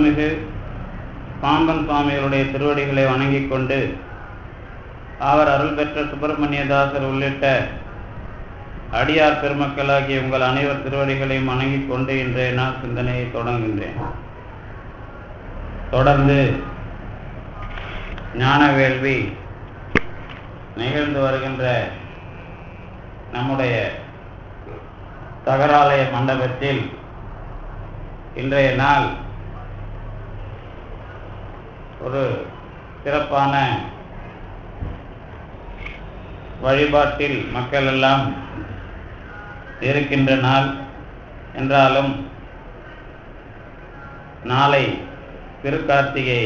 அருள்மிகு பாம்பன் சுவாமிகளுடைய திருவடிகளை வணங்கிக் கொண்டு அவர் அருள் பெற்ற சுப்பிரமணியதாசர் உள்ளிட்ட அடியார் பெருமக்களாகிய உங்கள் அனைவர் திருவடிகளையும் வணங்கிக் கொண்டு இன்றைய நாள் சிந்தனையை தொடங்குகின்றேன். தொடர்ந்து ஞான வேள்வி நிகழ்ந்து வருகின்ற நம்முடைய தகராலய மண்டபத்தில் இன்றைய நாள் ஒரு சிறப்பான வழிபாட்டில் மக்கள் எல்லாம் இருக்கின்ற நாள் என்றாலும் நாளை திருக்கார்த்திகை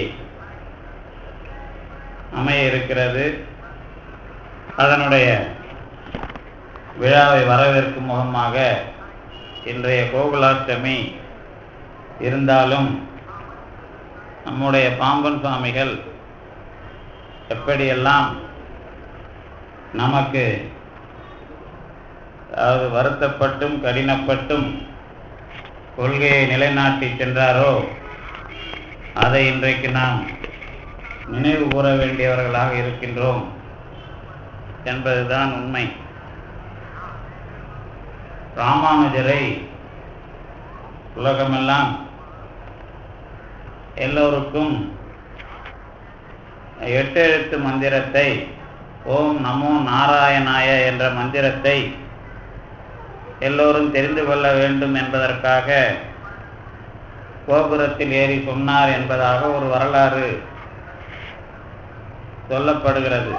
அமைய இருக்கிறது. அதனுடைய விழாவை வரவேற்கும் முகமாக இன்றைய கோகுலாஷ்டமி இருந்தாலும் நம்முடைய பாம்பன் சுவாமிகள் எப்படியெல்லாம் நமக்கு அதாவது வருத்தப்பட்டும் கடினப்பட்டும் கொள்கையை நிலைநாட்டி சென்றாரோ அதை இன்றைக்கு நாம் நினைவு கூற வேண்டியவர்களாக இருக்கின்றோம் என்பதுதான் உண்மை. ராமானுஜரை உலகமெல்லாம் எல்லோருக்கும் எட்டு எழுத்து மந்திரத்தை ஓம் நமோ நாராயணாய என்ற மந்திரத்தை எல்லோரும் தெரிந்து கொள்ள வேண்டும் என்பதற்காக கோபுரத்தில் ஏறி சொன்னார் என்பதாக ஒரு வரலாறு சொல்லப்படுகிறது.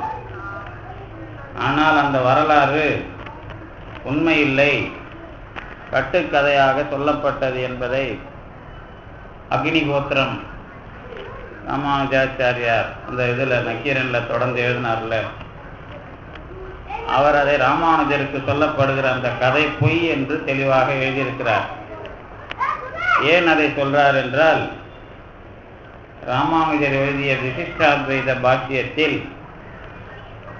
ஆனால் அந்த வரலாறு உண்மையில்லை. கட்டுக்கதையாக சொல்லப்பட்டது என்பதை அக்னிகோத்திரம் ராமானுஜாச்சாரியார் அந்த இதில் நக்கீரனில் தொடர்ந்து எழுதினார்ல. அவர் அதை ராமானுஜருக்கு சொல்லப்படுகிற அந்த கதை பொய் என்று தெளிவாக எழுதியிருக்கிறார். ஏன் அதை சொல்றார் என்றால் ராமானுஜர் எழுதிய விசிஷ்டாத்வைத பாக்கியத்தில்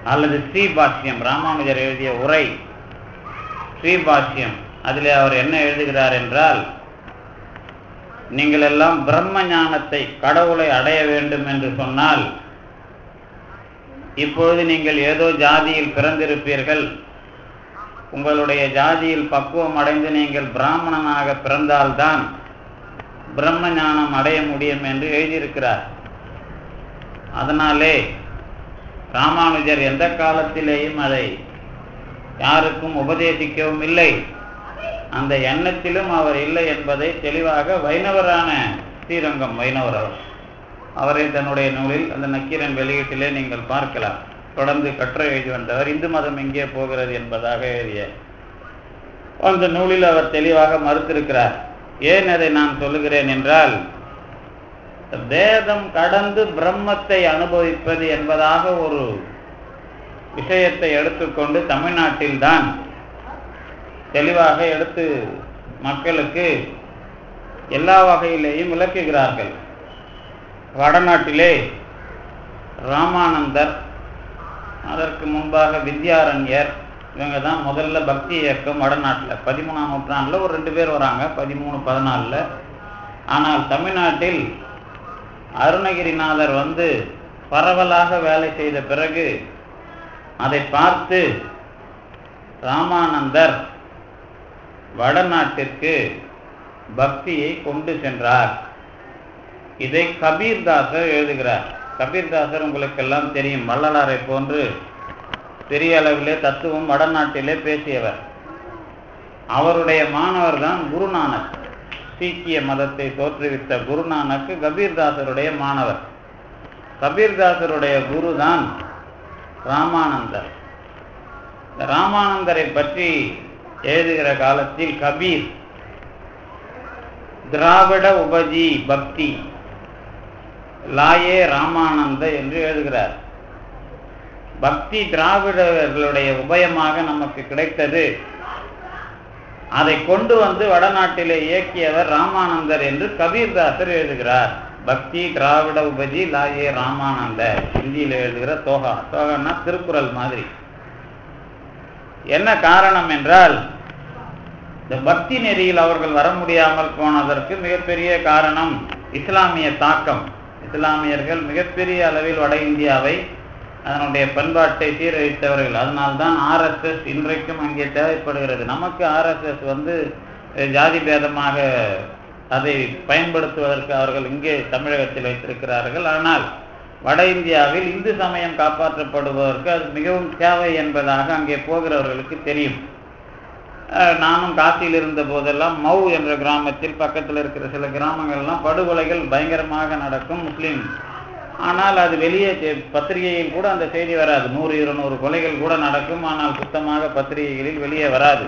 அல்லது ஸ்ரீபாஷ்யம் ராமானுஜர் எழுதிய உரை ஸ்ரீபாஷ்யம் அதிலே அதில் அவர் என்ன எழுதுகிறார் என்றால் நீங்கள் எல்லாம் பிரம்ம ஞானத்தை கடவுளை அடைய வேண்டும் என்று சொன்னால் இப்பொழுது நீங்கள் ஏதோ ஜாதியில் பிறந்திருப்பீர்கள். உங்களுடைய ஜாதியில் பக்குவம் அடைந்து நீங்கள் பிராமணனாக பிறந்தால்தான் பிரம்ம ஞானம் அடைய முடியும் என்று எழுதியிருக்கிறார். அதனாலே ராமானுஜர் எந்த காலத்திலேயும் அதை யாருக்கும் உபதேசிக்கவும் இல்லை. அந்த எண்ணத்திலும் அவர் இல்லை என்பதை தெளிவாக வைணவரான ஸ்ரீரங்கம் வைணவர் அவர். அவரை தன்னுடைய நூலில் அந்த நக்கீரன் வெளியீட்டிலே நீங்கள் பார்க்கலாம். தொடர்ந்து கற்ற எழுதி வந்தவர் இந்து மதம் எங்கே போகிறது? என்பதாக எழுதிய. அந்த நூலில் அவர் தெளிவாக மறுத்திருக்கிறார். ஏன் அதை நான் சொல்லுகிறேன் என்றால் வேதம் கடந்து பிரம்மத்தை அனுபவிப்பது என்பதாக ஒரு விஷயத்தை எடுத்துக்கொண்டு தமிழ்நாட்டில்தான் தெளிவாக எடுத்து மக்களுக்கு எல்லா வகையிலேயும் விளக்குகிறார்கள். வடநாட்டிலே ராமானந்தர் அதற்கு முன்பாக வித்யாரண்யர் இவங்க தான் முதல்ல பக்தி இயக்கம் வடநாட்டில். பதிமூணாம் நூற்றாண்டில் ஒரு ரெண்டு பேர் வராங்க பதிமூணு பதினாலில். ஆனால் தமிழ்நாட்டில் அருணகிரிநாதர் வந்து பரவலாக வேலை செய்த பிறகு அதை பார்த்து ராமானந்தர் வடநாட்டிற்கு பக்தியை கொண்டு சென்றார். இதை கபீர்தாசர் எழுதுகிறார். கபீர்தாசர் உங்களுக்கெல்லாம் தெரியும். வள்ளலாரை போன்று பெரிய அளவிலே தத்துவம் வடநாட்டிலே பேசியவர். அவருடைய மாணவர் தான் குருநானக். சீக்கிய மதத்தை தோற்றுவித்த குருநானக்கு கபீர்தாசருடைய மாணவர். கபீர்தாசருடைய குரு தான் ராமானந்தர். இந்த ராமானந்தரை பற்றி எழுதுகிற காலத்தில் கபீர் திராவிட உபஜி பக்தி லாயே ராமானந்த என்று எழுதுகிறார். பக்தி திராவிடர்களுடைய உபயமாக நமக்கு கிடைத்தது. அதை கொண்டு வந்து வடநாட்டிலே இயக்கியவர் ராமானந்தர் என்று கபீர்தாசர் எழுதுகிறார். பக்தி திராவிட உபஜி லாயே ராமானந்த ஹிந்தியில் எழுதுகிற தோகா. தோகன்னா திருக்குறள் மாதிரி. என்ன காரணம் என்றால் இந்த பக்தி நெறியில் அவர்கள் வர முடியாமல் போனதற்கு மிகப்பெரிய காரணம் இஸ்லாமிய தாக்கம். இஸ்லாமியர்கள் மிகப்பெரிய அளவில் வட இந்தியாவை அதனுடைய பண்பாட்டை சீரழித்தவர்கள். அதனால்தான் ஆர்எஸ்எஸ் இன்றைக்கும் அங்கே தேவைப்படுகிறது. நமக்கு ஆர்எஸ்எஸ் வந்து ஜாதி பேதமாக அதை பயன்படுத்துவதற்கு அவர்கள் இங்கே தமிழகத்தில் வைத்திருக்கிறார்கள். ஆனால் வட இந்தியாவில் இந்து சமயம் காப்பாற்றப்படுவதற்கு அது மிகவும் தேவை என்பதாக அங்கே போகிறவர்களுக்கு தெரியும். அஹ், நானும் காசியில் இருந்த போதெல்லாம் மௌ என்ற கிராமத்தில் பக்கத்தில் இருக்கிற சில கிராமங்கள்லாம் படுகொலைகள் பயங்கரமாக நடக்கும் முஸ்லீம். ஆனால் அது வெளியே பத்திரிகையில் கூட அந்த செய்தி வராது. நூறு இருநூறு கொலைகள் கூட நடக்கும். ஆனால் சுத்தமாக பத்திரிகைகளில் வெளியே வராது.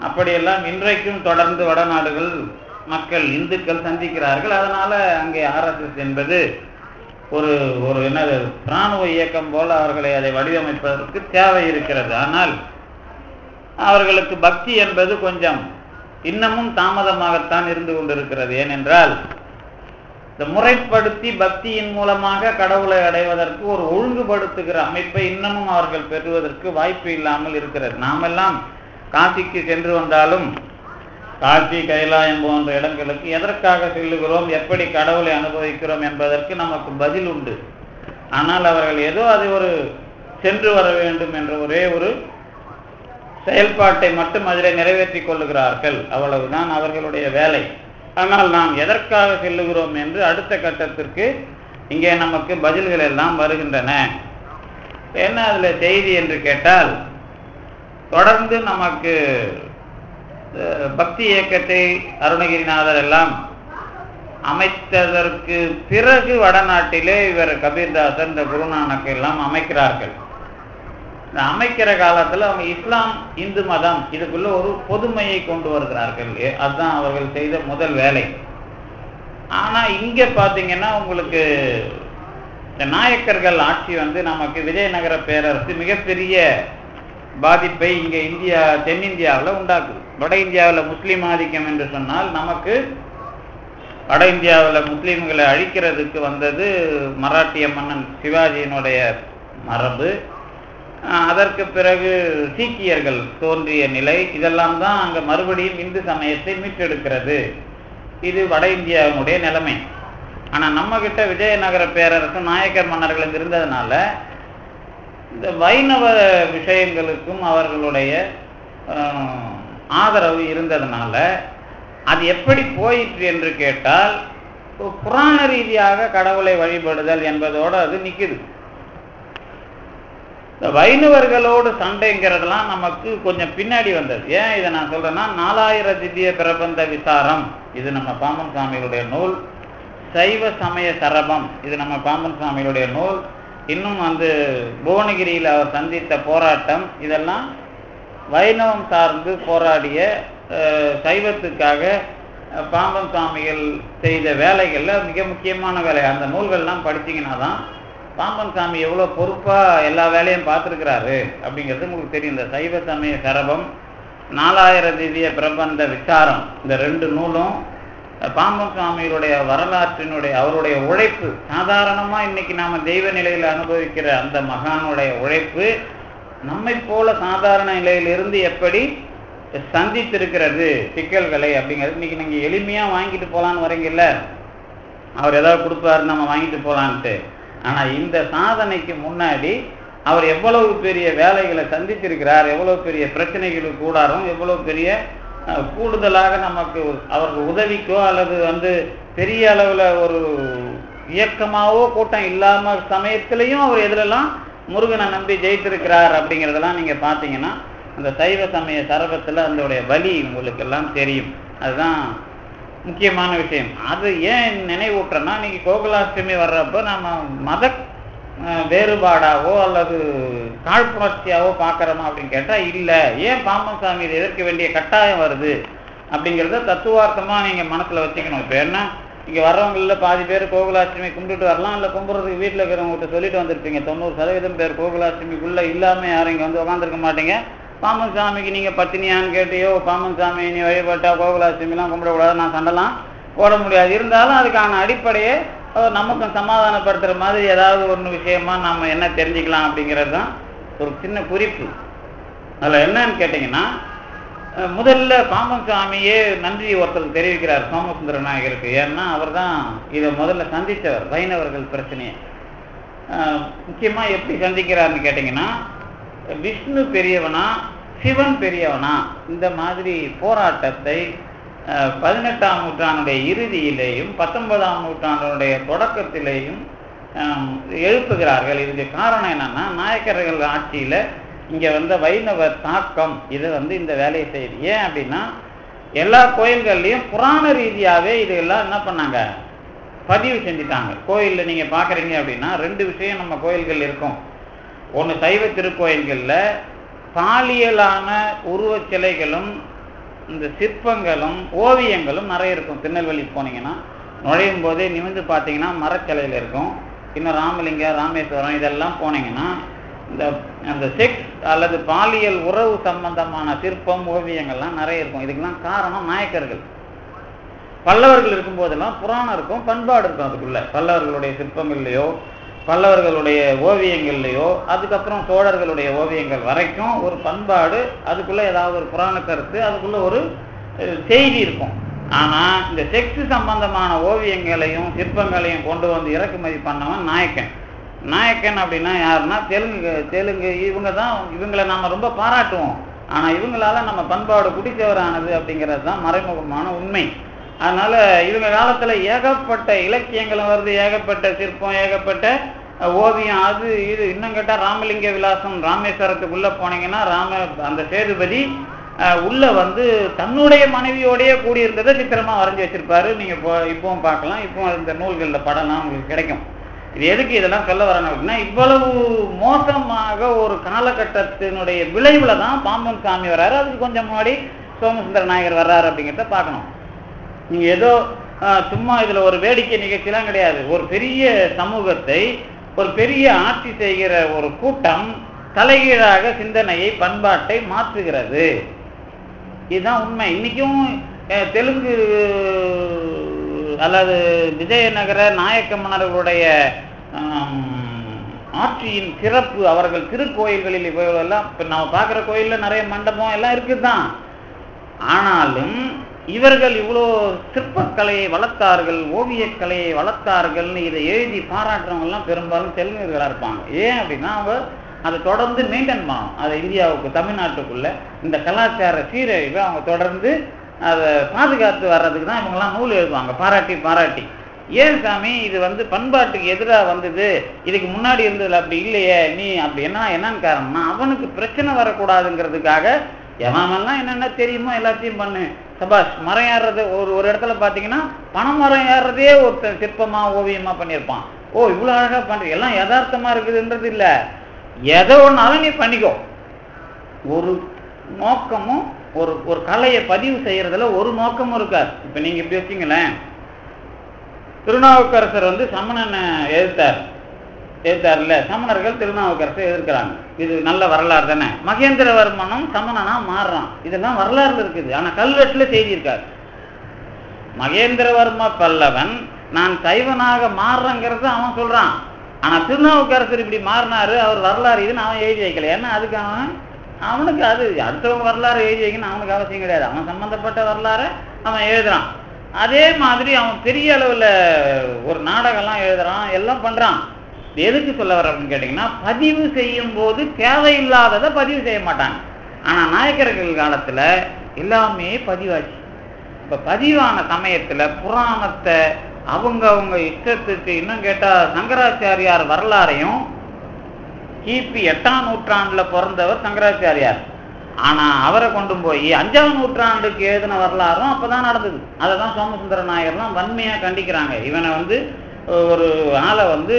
அப்படியெல்லாம் இன்றைக்கும் தொடர்ந்து வடநாடுகள் மக்கள் இந்துக்கள் சந்திக்கிறார்கள். அதனால அங்கே ஆர்எஸ்எஸ் என்பது ஒரு ஒரு என்னது பிராணுவ இயக்கம் போல அவர்களை அதை வடிவமைப்பதற்கு தேவை இருக்கிறது. ஆனால் அவர்களுக்கு பக்தி என்பது கொஞ்சம் இன்னமும் தாமதமாகத்தான் இருந்து கொண்டிருக்கிறது. ஏனென்றால் இந்த முறைப்படுத்தி பக்தியின் மூலமாக கடவுளை அடைவதற்கு ஒரு ஒழுங்குபடுத்துகிற அமைப்பை இன்னமும் அவர்கள் பெறுவதற்கு வாய்ப்பு இல்லாமல் இருக்கிறது. நாமெல்லாம் காசிக்கு சென்று வந்தாலும் காசி கைலாயம் போன்ற இடங்களுக்கு எதற்காக செல்லுகிறோம்? எப்படி கடவுளை அனுபவிக்கிறோம் என்பதற்கு நமக்கு பதில் உண்டு. ஆனால் அவர்கள் ஏதோ அது ஒரு சென்று வர வேண்டும் என்ற ஒரே ஒரு செயல்பாட்டை மட்டும் அதிலே நிறைவேற்றி கொள்ளுகிறார்கள். அவ்வளவுதான் அவர்களுடைய வேலை. ஆனால் நாம் எதற்காக செல்லுகிறோம் என்று அடுத்த கட்டத்திற்கு இங்கே நமக்கு பதில்கள் எல்லாம் வருகின்றன. என்ன அதுல செய்தி என்று கேட்டால் தொடர்ந்து நமக்கு பக்தி இயக்கத்தை அருணகிரிநாதர் எல்லாம் அமைத்ததற்கு பிறகு வடநாட்டிலே இவர் கபீர்தாசர் இந்த குருநானக் எல்லாம் அமைக்கிறார்கள். இந்த அமைக்கிற காலத்தில் அவங்க இஸ்லாம் இந்து மதம் இதுக்குள்ள ஒரு பொதுமையை கொண்டு வருகிறார்கள். அதுதான் அவர்கள் செய்த முதல் வேலை. ஆனால் இங்கே பார்த்தீங்கன்னா உங்களுக்கு இந்த நாயக்கர்கள் ஆட்சி வந்து நமக்கு விஜயநகர பேரரசு மிகப்பெரிய பாதிப்பை இங்கே இந்தியா தென்னிந்தியாவில் உண்டாக்குது. வட இந்தியாவில் முஸ்லீம் ஆதிக்கம் என்று சொன்னால் நமக்கு வட இந்தியாவில் முஸ்லீம்களை அழிக்கிறதுக்கு வந்தது மராட்டிய மன்னன் சிவாஜியினுடைய மரபு. அதற்கு பிறகு சீக்கியர்கள் தோன்றிய நிலை. இதெல்லாம் தான் அங்கே மறுபடியும் இந்து சமயத்தை மீட்டெடுக்கிறது. இது வட இந்தியாவினுடைய நிலைமை. ஆனால் நம்மகிட்ட விஜயநகர பேரரசு நாயக்கர் மன்னர்களும் இருந்ததுனால இந்த வைணவ விஷயங்களுக்கும் அவர்களுடைய ஆதரவு இருந்ததுனால அது எப்படி போயிற்று என்று கேட்டால் புராண ரீதியாக கடவுளை வழிபடுதல் என்பதோடு அது நிக்குது. இந்த வைணவர்களோடு சண்டைங்கிறதெல்லாம் நமக்கு கொஞ்சம் பின்னாடி வந்தது. ஏன் இதை நான் சொல்றேன்னா நாலாயிர திவ்ய பிரபந்த விசாரம் இது நம்ம பாம்பன் சாமிகளுடைய நூல். சைவ சமய சரபம் இது நம்ம பாம்பன் சாமிகளுடைய நூல். இன்னும் வந்து புவனகிரியில் அவர் சந்தித்த போராட்டம் இதெல்லாம் வைணவம் சார்ந்து போராடிய சைவத்துக்காக பாம்பன் சாமிகள் செய்த வேலைகளில் மிக முக்கியமான வேலை. அந்த நூல்கள்லாம் படிச்சீங்கன்னா தான் பாம்பன் சாமி எவ்வளோ பொறுப்பாக எல்லா வேலையும் பார்த்துருக்கிறாரு அப்படிங்கிறது உங்களுக்கு தெரியும். இந்த சைவ சமய சரபம் நாலாயிர திவ்ய பிரபந்த விசாரம் இந்த ரெண்டு நூலும் பாம்பன் சாமிகளுடைய வரலாற்றினுடைய அவருடைய உழைப்பு. சாதாரணமாக இன்னைக்கு நாம் தெய்வ நிலையில் அனுபவிக்கிற அந்த மகானுடைய உழைப்பு நம்மை போல சாதாரண நிலையிலிருந்து எப்படி சந்தித்திருக்கிறது சிக்கல்களை அப்படிங்கிறது இன்னைக்கு நீங்க எளிமையா வாங்கிட்டு போலான்னு வரீங்கல்ல? அவர் ஏதாவது கொடுப்பாரு நம்ம வாங்கிட்டு போலான்ட்டு. ஆனா இந்த சாதனைக்கு முன்னாடி அவர் எவ்வளவு பெரிய வேலைகளை சந்தித்திருக்கிறார் எவ்வளவு பெரிய பிரச்சனைகளுக்கு கூடாரும் எவ்வளவு பெரிய கூடுதலாக நமக்கு அவர்கள் உதவிக்கோ அல்லது வந்து பெரிய அளவுல ஒரு இயக்கமாவோ கூட்டம் இல்லாம சமயத்திலையும் அவர் எதிலெல்லாம் முருகனை நம்பி ஜெயித்திருக்கிறார் அப்படிங்கிறதெல்லாம் நீங்கள் பார்த்தீங்கன்னா அந்த சைவ சமய சரபத்தில் அதனுடைய வலி உங்களுக்கு எல்லாம் தெரியும். அதுதான் முக்கியமான விஷயம். அது ஏன் நினைவூட்டுறேன்னா இன்னைக்கு கோகுலாஷ்டமி வர்றப்போ நம்ம மத வேறுபாடாவோ அல்லது காழ்ப்புணர்ச்சியாவோ பார்க்குறோமா அப்படின்னு கேட்டால் இல்லை. ஏன் பாம்பன் சாமி எதிர்க்க வேண்டிய கட்டாயம் வருது அப்படிங்கிறத தத்துவார்த்தமாக நீங்கள் மனசில் வச்சுக்கணும். இப்போ என்ன? இங்கே வர்றவங்களில் பாதி பேர் கோகுலாஷ்டமி கும்பிட்டுட்டு வரலாம் இல்லை கும்பிட்றதுக்கு வீட்டில் இருக்கிறவங்ககிட்ட சொல்லிட்டு வந்திருப்பீங்க. தொண்ணூறு சதவீதம் பேர் கோகுலாஷ்டமிக்குள்ளே இல்லாமல் யாரும் இங்கே வந்து உட்காந்துருக்க மாட்டீங்க. பாம்பன் சாமிக்கு நீங்கள் பத்தினியான்னு கேட்டியோ பாம்பன் சாமி நீ வழிபட்டா கோகுலாஷ்டமிலாம் கும்பிடக்கூடாது நான் சண்டலாம் போட முடியாது. இருந்தாலும் அதுக்கான அடிப்படையே நமக்கும் சமாதானப்படுத்துகிற மாதிரி ஏதாவது ஒன்று விஷயமா நம்ம என்ன தெரிஞ்சுக்கலாம் அப்படிங்கிறது தான் ஒரு சின்ன குறிப்பு. அதில் என்னன்னு கேட்டிங்கன்னா முதல்ல பாம்பன் சாமியே நன்றி ஒருத்தருக்கு தெரிவிக்கிறார் சோமசுந்தர நாயகருக்கு. ஏன்னா அவர் தான் இதை முதல்ல சந்தித்தவர் வைணவர்கள் பிரச்சனையை. முக்கியமாக எப்படி சந்திக்கிறார்னு கேட்டிங்கன்னா விஷ்ணு பெரியவனா சிவன் பெரியவனா இந்த மாதிரி போராட்டத்தை பதினெட்டாம் நூற்றாண்டுடைய இறுதியிலேயும் பத்தொன்பதாம் நூற்றாண்டுடைய தொடக்கத்திலேயும் எழுப்புகிறார்கள். இதுக்கு காரணம் என்னன்னா நாயக்கர்கள் ஆட்சியில் இங்கே வந்த வைணவ தாக்கம் இது வந்து இந்த வேலையை செய்யுது. ஏன் அப்படின்னா எல்லா கோயில்கள்லையும் புராண ரீதியாவே இதெல்லாம் என்ன பண்ணாங்க? பதிவு செஞ்சுட்டாங்க. கோயிலில் நீங்கள் பார்க்குறீங்க அப்படின்னா ரெண்டு விஷயம் நம்ம கோயில்கள் இருக்கும். ஒன்று சைவ திருக்கோயில்களில் பாலியலான உருவச் சிலைகளும் இந்த சிற்பங்களும் ஓவியங்களும் நிறைய இருக்கும். திருநெல்வேலிக்கு போனீங்கன்னா நுழையும் போதே நிமிந்து பார்த்தீங்கன்னா மரச்சிலையில் இருக்கும். இன்னும் ராமலிங்கம் ராமேஸ்வரம் இதெல்லாம் போனீங்கன்னா இந்த அந்த செக்ஸ் அல்லது பாலியல் உறவு சம்பந்தமான சிற்பம் ஓவியங்கள்லாம் நிறைய இருக்கும். இதுக்கெல்லாம் காரணம் நாயக்கர்கள். பல்லவர்கள் இருக்கும்போதெல்லாம் புராணம் இருக்கும் பண்பாடு இருக்கும் அதுக்குள்ள. பல்லவர்களுடைய சிற்பங்கள்லையோ பல்லவர்களுடைய ஓவியங்கள்லையோ அதுக்கப்புறம் சோழர்களுடைய ஓவியங்கள் வரைக்கும் ஒரு பண்பாடு அதுக்குள்ள ஏதாவது ஒரு புராண கருத்து அதுக்குள்ள ஒரு செய்தி இருக்கும். ஆனா இந்த செக்ஸ் சம்பந்தமான ஓவியங்களையும் சிற்பங்களையும் கொண்டு வந்து இறக்குமதி பண்ணவன் நாயக்கன். நாயக்கன் அப்படின்னா யாருன்னா தெலுங்கு தெலுங்கு இவங்க தான் இவங்களை நாம ரொம்ப பாராட்டுவோம். ஆனா இவங்களால நம்ம பண்பாடு குடிச்சவரானது அப்படிங்கிறது தான் மறைமுகமான உண்மை. அதனால இவங்க காலத்துல ஏகப்பட்ட இலக்கியங்களும் வருது ஏகப்பட்ட சிற்பம் ஏகப்பட்ட ஓவியம் அது இது இன்னும் கேட்டா ராமலிங்க விலாசம் ராமேஸ்வரத்துக்குள்ள போனீங்கன்னா ராம அந்த சேதுபதி உள்ள வந்து தன்னுடைய மனைவியோடயே கூடியிருந்ததை சித்திரமா வரைஞ்சி வச்சிருப்பாரு. நீங்க இப்போ இப்பவும் பார்க்கலாம். இப்போ இந்த நூல்களில் படம்லாம் உங்களுக்கு கிடைக்கும். இது எதுக்கு இதெல்லாம் சொல்ல வரணும் அப்படின்னா இவ்வளவு மோசமாக ஒரு காலகட்டத்தினுடைய விளைவுல தான் பாம்பன் சாமி வர்றாரு. அதுக்கு கொஞ்சம் முன்னாடி சோமசுந்தர நாயகர் வர்றாரு அப்படிங்கிறத பார்க்கணும். நீங்க ஏதோ சும்மா இதுல ஒரு வேடிக்கை நிகழ்ச்சிலாம் கிடையாது. ஒரு பெரிய சமூகத்தை ஒரு பெரிய ஆட்சி செய்கிற ஒரு கூட்டம் தலைகீழாக சிந்தனையை பண்பாட்டை மாற்றுகிறது. இதுதான் உண்மை. இன்னைக்கும் தெலுங்கு அல்லது விஜயநகர நாயக்க மன்னர்களுடைய ஆட்சியின் சிறப்பு அவர்கள் திருக்கோயில்களில் இவைகளெல்லாம் இப்போ நம்ம பார்க்குற கோயில்ல நிறைய மண்டபம் எல்லாம் இருக்குதான். ஆனாலும் இவர்கள் இவ்வளோ சிற்பக்கலையை வளர்த்தார்கள் ஓவியக்கலையை வளர்த்தார்கள்னு இதை எழுதி பாராட்டுறவங்க எல்லாம் பெரும்பாலும் தெலுங்குகளாக இருப்பாங்க. ஏன் அப்படின்னா அவங்க அதை தொடர்ந்து மெயின்டைன் பண்ணணும். அதை இந்தியாவுக்கு தமிழ்நாட்டுக்குள்ள இந்த கலாச்சார சீரழிவை அவங்க தொடர்ந்து அதை பாதுகாத்து வர்றதுக்கு தான் இவங்கெல்லாம் நூல் எழுதுவாங்க. பாராட்டி பாராட்டி. ஏன் சாமி இது வந்து பண்பாட்டுக்கு எதிராக வந்தது? இதுக்கு முன்னாடி இருந்ததுல அப்படி இல்லையே நீ அப்படி என்ன என்னன்னு காரணம்னா அவனுக்கு பிரச்சனை வரக்கூடாதுங்கிறதுக்காக எவன்லாம் என்னென்ன தெரியுமோ எல்லாத்தையும் பண்ணு. சபாஷ் மரம் ஏறுறது ஒரு ஒரு இடத்துல பார்த்தீங்கன்னா பணம் மரம் ஏறுறதே ஒருத்தர் சிற்பமா ஓவியமா பண்ணியிருப்பான். ஓ இவ்வளோ அழகா பண்ற எல்லாம் யதார்த்தமா இருக்குதுன்றது இல்லை. எதை ஒன்றாலும் நீ பண்ணிக்கோ. ஒரு நோக்கமும் ஒரு ஒரு கலையை பதிவு செய்யறதுல ஒரு நோக்கமும் இருக்காது. இப்ப நீங்க இப்படி வச்சீங்களேன். திருநாவுக்கரசர் வந்து சமணனை எதிர்த்தார். எதிர்த்தார்ல சமணர்கள் திருநாவுக்கரசை எதிர்க்கிறாங்க. இது நல்ல வரலாறு தானே? மகேந்திரவர்மனும் சமணனா மாறுறான். இதெல்லாம் வரலாறு இருக்குது. ஆனா கல்வெட்டுல செய்தி இருக்காது. மகேந்திரவர்ம பல்லவன் நான் சைவனாக மாறுறேங்கிறத அவன் சொல்றான். ஆனா திருநாவுக்கரசர் இப்படி மாறினாரு அவர் வரலாறு இதுன்னு அவன் எழுதி வைக்கல. ஏன்னா அதுக்கு அவன் அவனுக்கு அது அடுத்தவங்க வரலாறு எழுதி வைக்கணும் அவனுக்கு அவசியம் கிடையாது. அவன் சம்பந்தப்பட்ட வரலாறை அவன் எழுதுறான். அதே மாதிரி அவன் பெரிய அளவில் ஒரு நாடகம்லாம் எழுதுறான் எல்லாம் பண்றான். எதுக்கு சொல்ல வர அப்படின்னு கேட்டீங்கன்னா பதிவு செய்யும் போது தேவையில்லாததை பதிவு செய்ய மாட்டாங்க. ஆனா நாயக்கர்கள் காலத்துல எல்லாமே பதிவாச்சு. இப்ப பதிவான சமயத்துல புராணத்தை அவங்க அவங்க இஷ்டத்துக்கு இன்னும் கேட்டா சங்கராச்சாரியார் வரலாறையும் கிபி எட்டாம் நூற்றாண்டுல பிறந்தவர் சங்கராச்சாரியார். ஆனா அவரை கொண்டு போய் அஞ்சாம் நூற்றாண்டுக்கு எழுதின வரலாறும் அப்பதான் நடந்தது. அதை தான் சோமசுந்தர நாயர்லாம் வன்மையா கண்டிக்கிறாங்க. இவனை வந்து ஒரு ஆளை வந்து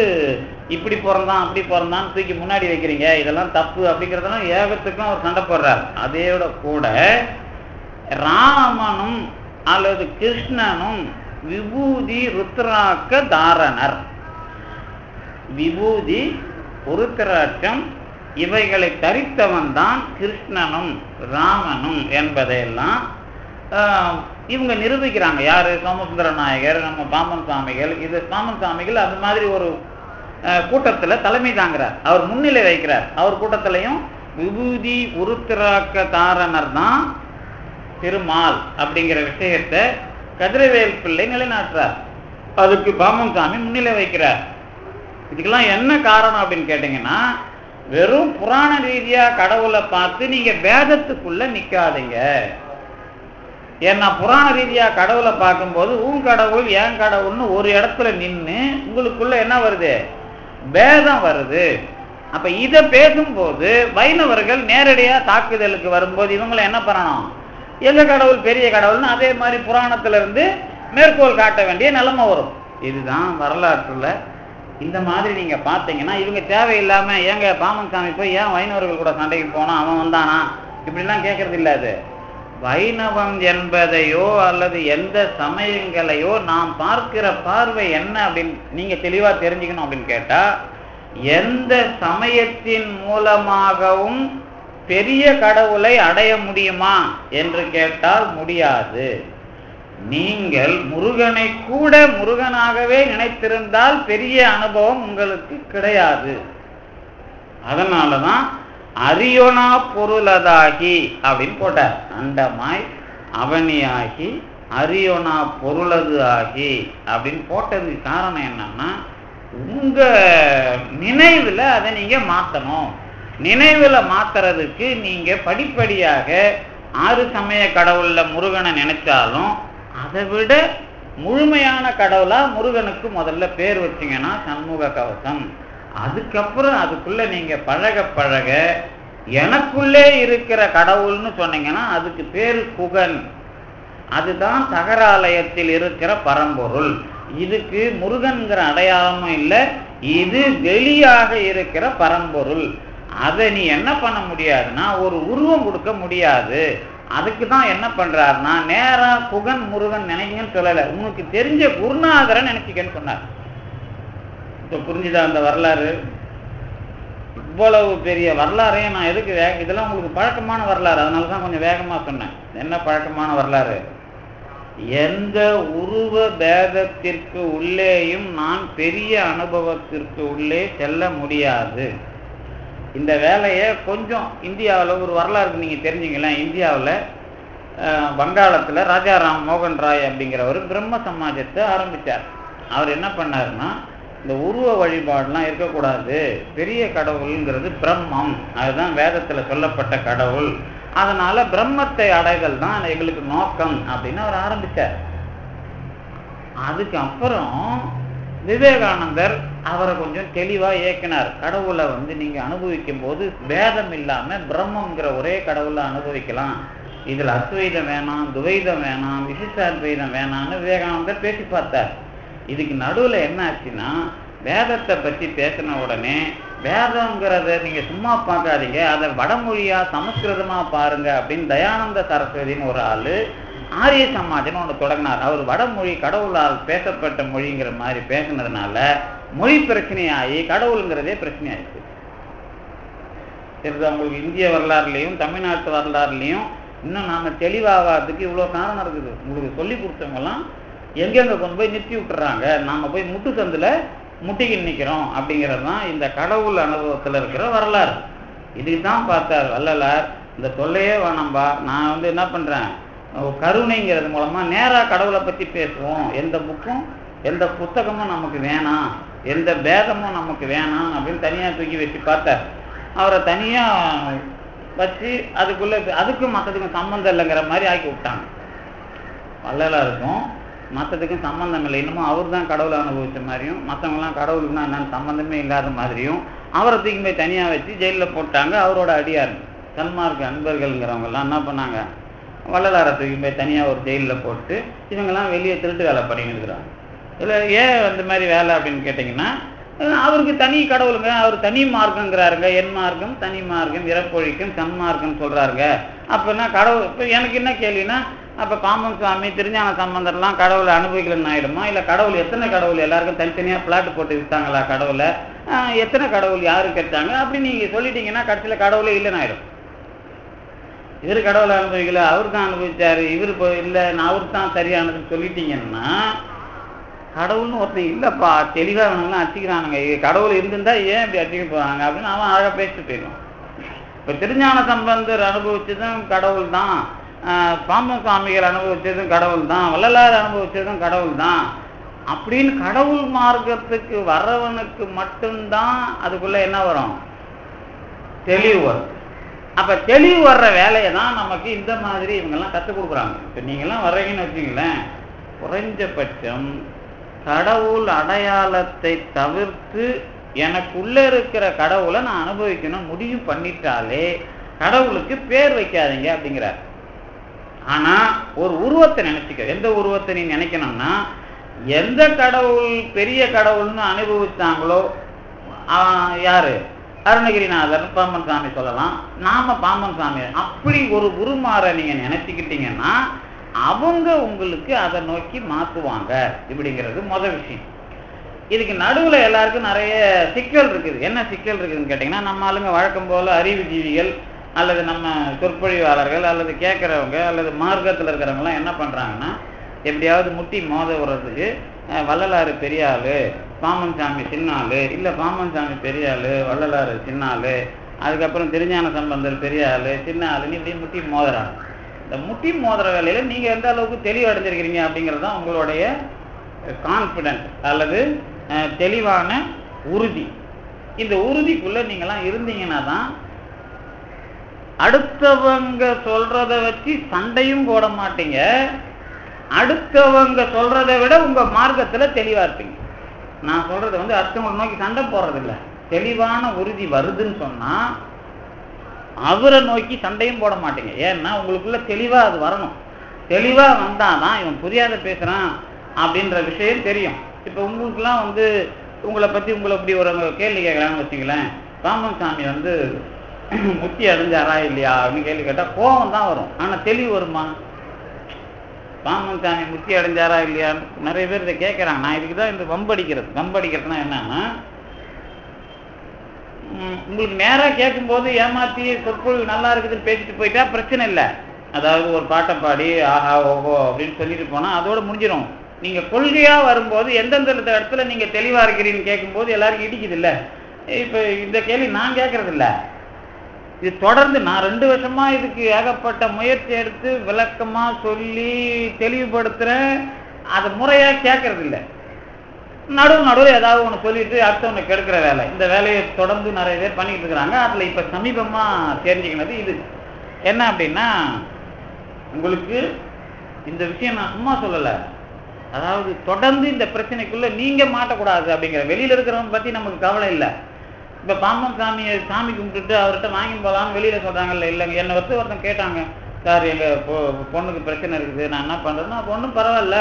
இப்படி பிறந்தான் அப்படி பிறந்தான்னு தூக்கி முன்னாடி வைக்கிறீங்க இதெல்லாம் தப்பு அப்படிங்கிறதெல்லாம் ஏகத்துக்கும் அவர் சண்டை போடுறார். அதோட கூட ராமனும் அல்லது கிருஷ்ணனும் விபூதி ருத்ராக்க தாரணர் விபூதி ருத்ராட்சம் இவைகளை தரித்தவன் தான் கிருஷ்ணனும் ராமனும் என்பதையெல்லாம் ஆஹ், இவங்க நிரூபிக்கிறாங்க. யாரு? சோமசுந்தர நாயகர் நம்ம பாம்பன் சாமிகள். இது பாம்பன் சாமிகள் அது மாதிரி ஒரு கூட்டத்தில் கூட்டத்துல தலைமை தாங்கிறார். அவர் முன்னிலை வைக்கிறார் அவர் கூட்டத்திலையும் விபூதி உருத்திராக்க தாரணர் தான் திருமால் அப்படிங்கிற விஷயத்தை கதிரவேல் பிள்ளை நிலைநாட்டுறார். அதுக்கு பாமன் சாமி முன்னிலை வைக்கிறார் இதுக்கெல்லாம் என்ன காரணம் அப்படின்னு கேட்டீங்கன்னா வெறும் புராண ரீதியா கடவுளை பார்த்து நீங்க வேதத்துக்குள்ள நிக்காதீங்க. ஏன்னா புராண ரீதியா கடவுளை பார்க்கும்போது உன் கடவுள் என் கடவுள்னு ஒரு இடத்துல நின்று உங்களுக்குள்ள என்ன வருது? வேதம் வருது. அப்ப இதை பேசும்போது வைணவர்கள் நேரடியா தாக்குதலுக்கு வரும்போது இவங்களை என்ன பண்ணணும்? எங்க கடவுள் பெரிய கடவுள்னு அதே மாதிரி புராணத்துல இருந்து மேற்கோள் காட்ட வேண்டிய நிலைமை வரும். இதுதான் வரலாற்றுல இந்த மாதிரி நீங்க பார்த்தீங்கன்னா இவங்க தேவையில்லாம ஏங்க பாமன் சாமி போய் ஏன் வைணவர்கள் கூட சண்டைக்கு போனா? அவன் வந்தானா? இப்படிலாம் கேட்கறது இல்ல அது. வைணவம் என்பதையோ அல்லது எந்த சமயங்களையோ நாம் பார்க்கிற பார்வை என்ன அப்படின்னு நீங்க தெளிவா தெரிஞ்சுக்கணும் அப்படின்னு கேட்டா எந்த சமயத்தின் மூலமாகவும் பெரிய கடவுளை அடைய முடியுமா? என்று கேட்டால் முடியாது. நீங்கள் முருகனை கூட முருகனாகவே நினைத்திருந்தால் பெரிய அனுபவம் உங்களுக்கு கிடையாது. அதனாலதான் அரியோனா பொருளதாகி அப்படின்னு போட்டார். அண்டமாய் அவனியாகி அரியோனா பொருளது ஆகி அப்படின்னு போட்டதுக்கு காரணம் என்னன்னா உங்க நினைவுல அதை நீங்க மாத்தணும். நினைவுல மாத்துறதுக்கு நீங்க படிப்படியாக ஆறு சமய கடவுள்ல முருகனை நினைச்சாலும் அதை விட முழுமையான கடவுளா முருகனுக்கு முதல்ல பேர் வச்சீங்கன்னா சண்முக கவசம். அதுக்கப்புறம் அதுக்குள்ள நீங்க பழக பழக எனக்குள்ளே இருக்கிற கடவுள்னு சொன்னீங்கன்னா அதுக்கு பேரு குகன். அதுதான் தகராலயத்தில் இருக்கிற பரம்பொருள். இதுக்கு முருகன்கிற அடையாளமும் இல்லை இது வெளியாக இருக்கிற பரம்பொருள். அதை நீ என்ன பண்ண முடியாதுன்னா ஒரு உருவம் கொடுக்க முடியாது. அதுக்கு தான் என்ன பண்றாருன்னா நேரா குகன் முருகன் நினைங்கன்னு சொல்லலை. உனக்கு தெரிஞ்ச குருநாதரை நினைச்சிக்கன்னு சொன்னார். இப்போ புரிஞ்சுதா அந்த வரலாறு? இவ்வளவு பெரிய வரலாறையும் நான் எதுக்கு வேக இதெல்லாம் உங்களுக்கு பழக்கமான வரலாறு. அதனால தான் கொஞ்சம் வேகமாக சொன்னேன். என்ன பழக்கமான வரலாறு? எந்த உருவ பேதத்திற்கு உள்ளேயும் நான் பெரிய அனுபவத்திற்கு உள்ளே செல்ல முடியாது. இந்த வேலையை கொஞ்சம் இந்தியாவில் ஒரு வரலாறு நீங்கள் தெரிஞ்சுங்களேன் இந்தியாவில் வங்காளத்தில் ராஜாராம் மோகன் ராய் அப்படிங்கிறவர் பிரம்ம சமாஜத்தை ஆரம்பித்தார் அவர் என்ன பண்ணாருன்னா இந்த உருவ வழிபாடெலாம் இருக்கக்கூடாது. பெரிய கடவுள்ங்கிறது பிரம்மம். அதுதான் வேதத்தில் சொல்லப்பட்ட கடவுள். அதனால பிரம்மத்தை அடைதல் தான் எங்களுக்கு நோக்கம் அப்படின்னு அவர் ஆரம்பித்தார் அதுக்கு அப்புறம் விவேகானந்தர் அவரை கொஞ்சம் தெளிவா இயக்கினார். கடவுளை வந்து நீங்க அனுபவிக்கும் போது வேதம் இல்லாம பிரம்மங்கிற ஒரே கடவுளை அனுபவிக்கலாம். இதுல அத்வைதம் வேணாம் துவைதம் வேணாம் விசிஷ்டாத்வைதம் வேணாம்னு விவேகானந்தர் பேசி பார்த்தார். இதுக்கு நடுவுல என்ன ஆச்சுன்னா வேதத்தை பத்தி பேசின உடனே வேதங்கிறத நீங்க சும்மா பார்க்காதீங்க அதை வடமொழியா சமஸ்கிருதமா பாருங்க அப்படின்னு தயானந்த சரஸ்வதினு ஒரு ஆளு ஆரிய சமாஜம்னு ஒன்று தொடங்கினார். அவர் வடமொழி கடவுளால் பேசப்பட்ட மொழிங்கிற மாதிரி பேசினதுனால மொழி பிரச்சனையாகி கடவுளுங்கிறதே பிரச்சனை ஆயிடுச்சு அவங்களுக்கு இந்திய வரலாறுலையும் தமிழ்நாட்டு வரலாறுலையும் இன்னும் நாம தெளிவாகிறதுக்கு இவ்வளோ காரணம் இருக்குது. உங்களுக்கு சொல்லி கொடுத்தவங்கலாம் எங்கெங்க கொண்டு போய் நிறுத்தி விட்டுறாங்க? நாம போய் முட்டு சந்தில் முட்டிக்கு நிற்கிறோம் அப்படிங்கிறது தான் இந்த கடவுள் அனுபவத்தில் இருக்கிற வரலாறு. இதுக்கு தான் பார்த்தார் வள்ளலார் இந்த தொல்லையே வேணாம்பா நான் வந்து என்ன பண்ணுறேன் கருணைங்கிறது மூலமா நேரா கடவுளை பத்தி பேசுவோம். எந்த புக்கும் எந்த புத்தகமும் நமக்கு வேணாம். எந்த பேதமும் நமக்கு வேணாம் அப்படின்னு தனியாக தூக்கி வச்சு பார்த்தார். அவரை தனியாக வச்சு அதுக்குள்ளே அதுக்கும் மற்றதுக்கும் சம்மந்தம் இல்லைங்கிற மாதிரி ஆக்கி விட்டாங்க. வள்ளலாருக்கும் மற்றதுக்கும் சம்மந்தம் இல்லை. இன்னமும் அவர் தான் கடவுளை அனுபவித்த மாதிரியும் மற்றவங்கலாம் கடவுளுக்குனா என்னென்னு சம்மந்தமே இல்லாத மாதிரியும் அவரை தூக்கி போய் தனியாக வச்சு ஜெயிலில் போட்டாங்க. அவரோட அடியார் சன்மார்க்க அன்பர்கள்ங்கிறவங்கெல்லாம் என்ன பண்ணாங்க? வள்ளலாரை தூக்கி போய் தனியாக ஒரு ஜெயிலில் போட்டு இவங்கெல்லாம் வெளியே திருட்டு வேலை பண்ணிட்டு இருக்கிறாங்க. இல்லை ஏன் அந்த மாதிரி வேலை அப்படின்னு கேட்டிங்கன்னா அவருக்கு தனி கடவுளுங்க அவர் தனி மார்க்கங்கிறாருங்க. என் மார்க்கம் தனி மார்க்கம் இறப்பொழிக்கும் சன்மார்க்கம் சொல்கிறாருங்க அப்படின்னா கடவுள் இப்போ எனக்கு என்ன கேள்வின்னா அப்போ பாம்பன் சுவாமி திருஞான சம்பந்தர்லாம் கடவுளை அனுபவிக்கலன்னு ஆயிடுமா? இல்லை கடவுள் எத்தனை கடவுள்? எல்லாருக்கும் தனித்தனியாக பிளாட் போட்டு விற்றாங்களா கடவுளை? எத்தனை கடவுள் யாரு கேட்டாங்க? அப்படி நீங்கள் சொல்லிட்டீங்கன்னா கடைசியில் கடவுளே இல்லைன்னு ஆயிடும். இவர் கடவுளை அனுபவிக்கல அவர் தான் அனுபவிச்சாரு. இவர் இப்போ இல்லை நான் அவர் தான் சரியானதுன்னு சொல்லிட்டீங்கன்னா கடவுள்னு ஒருத்தன் இல்லைப்பா தெளிவாக அவனுங்களாம் அச்சிக்கிறானுங்க கடவுள் இருந்திருந்தா ஏன் இப்படி அச்சிக்க போகிறாங்க அப்படின்னு அவன் அழகாக பேசிட்டு போயிடும் இப்போ திருஞான சம்பந்தர் அனுபவிச்சதும் கடவுள் தான் ஆஹ், பாம்பன் சுவாமிகள் அனுபவிச்சதும் கடவுள் தான் வள்ளலார் அனுபவிச்சதும் கடவுள் தான் அப்படின்னு கடவுள் மார்க்கத்துக்கு வர்றவனுக்கு மட்டும்தான் அதுக்குள்ள என்ன வரும்? தெளிவு வரும். அப்ப தெளிவு வர்ற வேலையை தான் நமக்கு இந்த மாதிரி இவங்கெல்லாம் கற்றுக் கொடுக்குறாங்க. இப்போ நீங்கள்லாம் வர்றீங்கன்னு வச்சுங்களேன் குறைஞ்சபட்சம் கடவுள் அடையாளத்தை தவிர்த்து எனக்குள்ள இருக்கிற கடவுளை நான் அனுபவிக்கணும் முடிவு பண்ணிட்டாலே கடவுளுக்கு பேர் வைக்காதீங்க அப்படிங்கிறார். ஆனா ஒரு உருவத்தை நினைச்சுக்க. எந்த உருவத்தை நீ நினைக்கணும்னா எந்த கடவுள் பெரிய கடவுள்னு அனுபவித்தாங்களோ யாரு? அருணகிரிநாதர் பாம்பன் சாமி சொல்லலாம். நாம பாம்பன் சாமி. அப்படி ஒரு குருமாரை நீங்க நினைச்சுக்கிட்டீங்கன்னா அவங்க உங்களுக்கு அதை நோக்கி மாத்துவாங்க இப்படிங்கிறது மொதல் விஷயம். இதுக்கு நடுவில் எல்லாருக்கும் நிறைய சிக்கல் இருக்குது. என்ன சிக்கல் இருக்குதுன்னு கேட்டிங்கன்னா நம்ம ஆளுங்க வழக்கம் போல அறிவுஜீவிகள் அல்லது நம்ம சொற்பொழிவாளர்கள் அல்லது கேட்குறவங்க அல்லது மார்க்கத்தில் இருக்கிறவங்கலாம் என்ன பண்ணுறாங்கன்னா எப்படியாவது முட்டி மோத விடுறதுக்கு வள்ளலாறு பெரிய பாமன் சாமி சின்ன இல்லை பாமன் சாமி பெரிய வள்ளலாறு சின்ன அதுக்கப்புறம் திருஞான சம்பந்தர் பெரிய சின்ன ஆளுன்னு இப்படி முட்டி மோதுறாங்க. இந்த முட்டி மோதிர வேலையில நீங்க எந்த அளவுக்கு தெளிவடைஞ்சிருக்கிறீங்க அப்படிங்கிறது தான் உங்களுடைய கான்ஃபிடென்ட் அல்லது அஹ், தெளிவான உறுதி. இந்த உறுதிக்குள்ள நீங்களாம் இருந்தீங்கன்னா தான் அடுத்தவங்க சொல்றத வச்சு சண்டையும் போட மாட்டீங்க. அடுத்தவங்க சொல்றதை விட உங்க மார்க்கத்துல தெளிவா இருப்பீங்க. நான் சொல்றது வந்து அடுத்தவங்களை நோக்கி சண்டை போடுறதில்ல. தெளிவான உறுதி வருதுன்னு சொன்னா அவரை நோக்கி சண்டையும் போட மாட்டீங்க. ஏன்னா உங்களுக்குள்ள தெளிவா அது வரணும். தெளிவா வந்தாதான் இவன் புரியாத பேசுறான் அப்படின்ற விஷயம் தெரியும். இப்ப உங்களுக்குலாம் வந்து உங்களை பத்தி உங்களை இப்படி ஒரு கேள்வி கேட்கறாங்கன்னு வச்சுங்களேன் பாம்பன் சாமி வந்து முத்தி அடைஞ்சாரா இல்லையா அப்படின்னு கேள்வி கேட்டா கோபம் தான் வரும். ஆனா தெளிவு வருமா? பாம்பன் சாமி முத்தி அடைஞ்சாரா இல்லையான்னு நிறைய பேர் இதை கேட்கறாங்க. நான் இதுக்கு தான் இந்த வம்படிக்கிறது வம்படிக்கிறதுனா என்னன்னா உங்களுக்கு நேராக கேட்கும்போது ஏமாத்தி சொற்பொழிவு நல்லா இருக்குதுன்னு பேசிட்டு போயிட்டா பிரச்சனை இல்லை. அதாவது ஒரு பாட்டை பாடி ஆஹா ஓஹோ அப்படின்னு சொல்லிட்டு போனா அதோட முடிஞ்சிடும் நீங்க கொள்கையா வரும்போது எந்தெந்த இடத்துல நீங்க தெளிவா இருக்கிறீங்கன்னு கேட்கும்போது எல்லாருக்கும் இடிக்குது இல்ல இப்ப இந்த கேள்வி நான் கேட்கறது இது தொடர்ந்து நான் ரெண்டு வருஷமா இதுக்கு ஏகப்பட்ட முயற்சி எடுத்து விளக்கமா சொல்லி தெளிவுபடுத்துறேன். அதை முறையா கேட்கறது இல்லை நடுவு நடுவில் ஏதாவது ஒன்று சொல்லிட்டு அடுத்தவனை கெடுக்கிற வேலை. இந்த வேலையை தொடர்ந்து நிறைய பேர் பண்ணிட்டு இருக்கிறாங்க. அதில் இப்போ சமீபமாக தெரிஞ்சுக்கினது இது. என்ன அப்படின்னா உங்களுக்கு இந்த விஷயம் நான் சும்மா சொல்லலை. அதாவது தொடர்ந்து இந்த பிரச்சனைக்குள்ள நீங்க மாட்டக்கூடாது அப்படிங்கிற வெளியில இருக்கிறவங்க பத்தி நமக்கு கவலை இல்லை. இப்ப பாம்பன் சாமியை சாமி கும்பிட்டுட்டு அவர்கிட்ட வாங்கி போகலாம்னு வெளியில சொல்றாங்கல்ல இல்லைங்க. என்னை வந்து ஒருத்தன் கேட்டாங்க. சார் எங்கள் பொ- பொண்ணுக்கு பிரச்சனை இருக்குது நான் என்ன பண்ணுறதுன்னா பொண்ணும் பரவாயில்ல.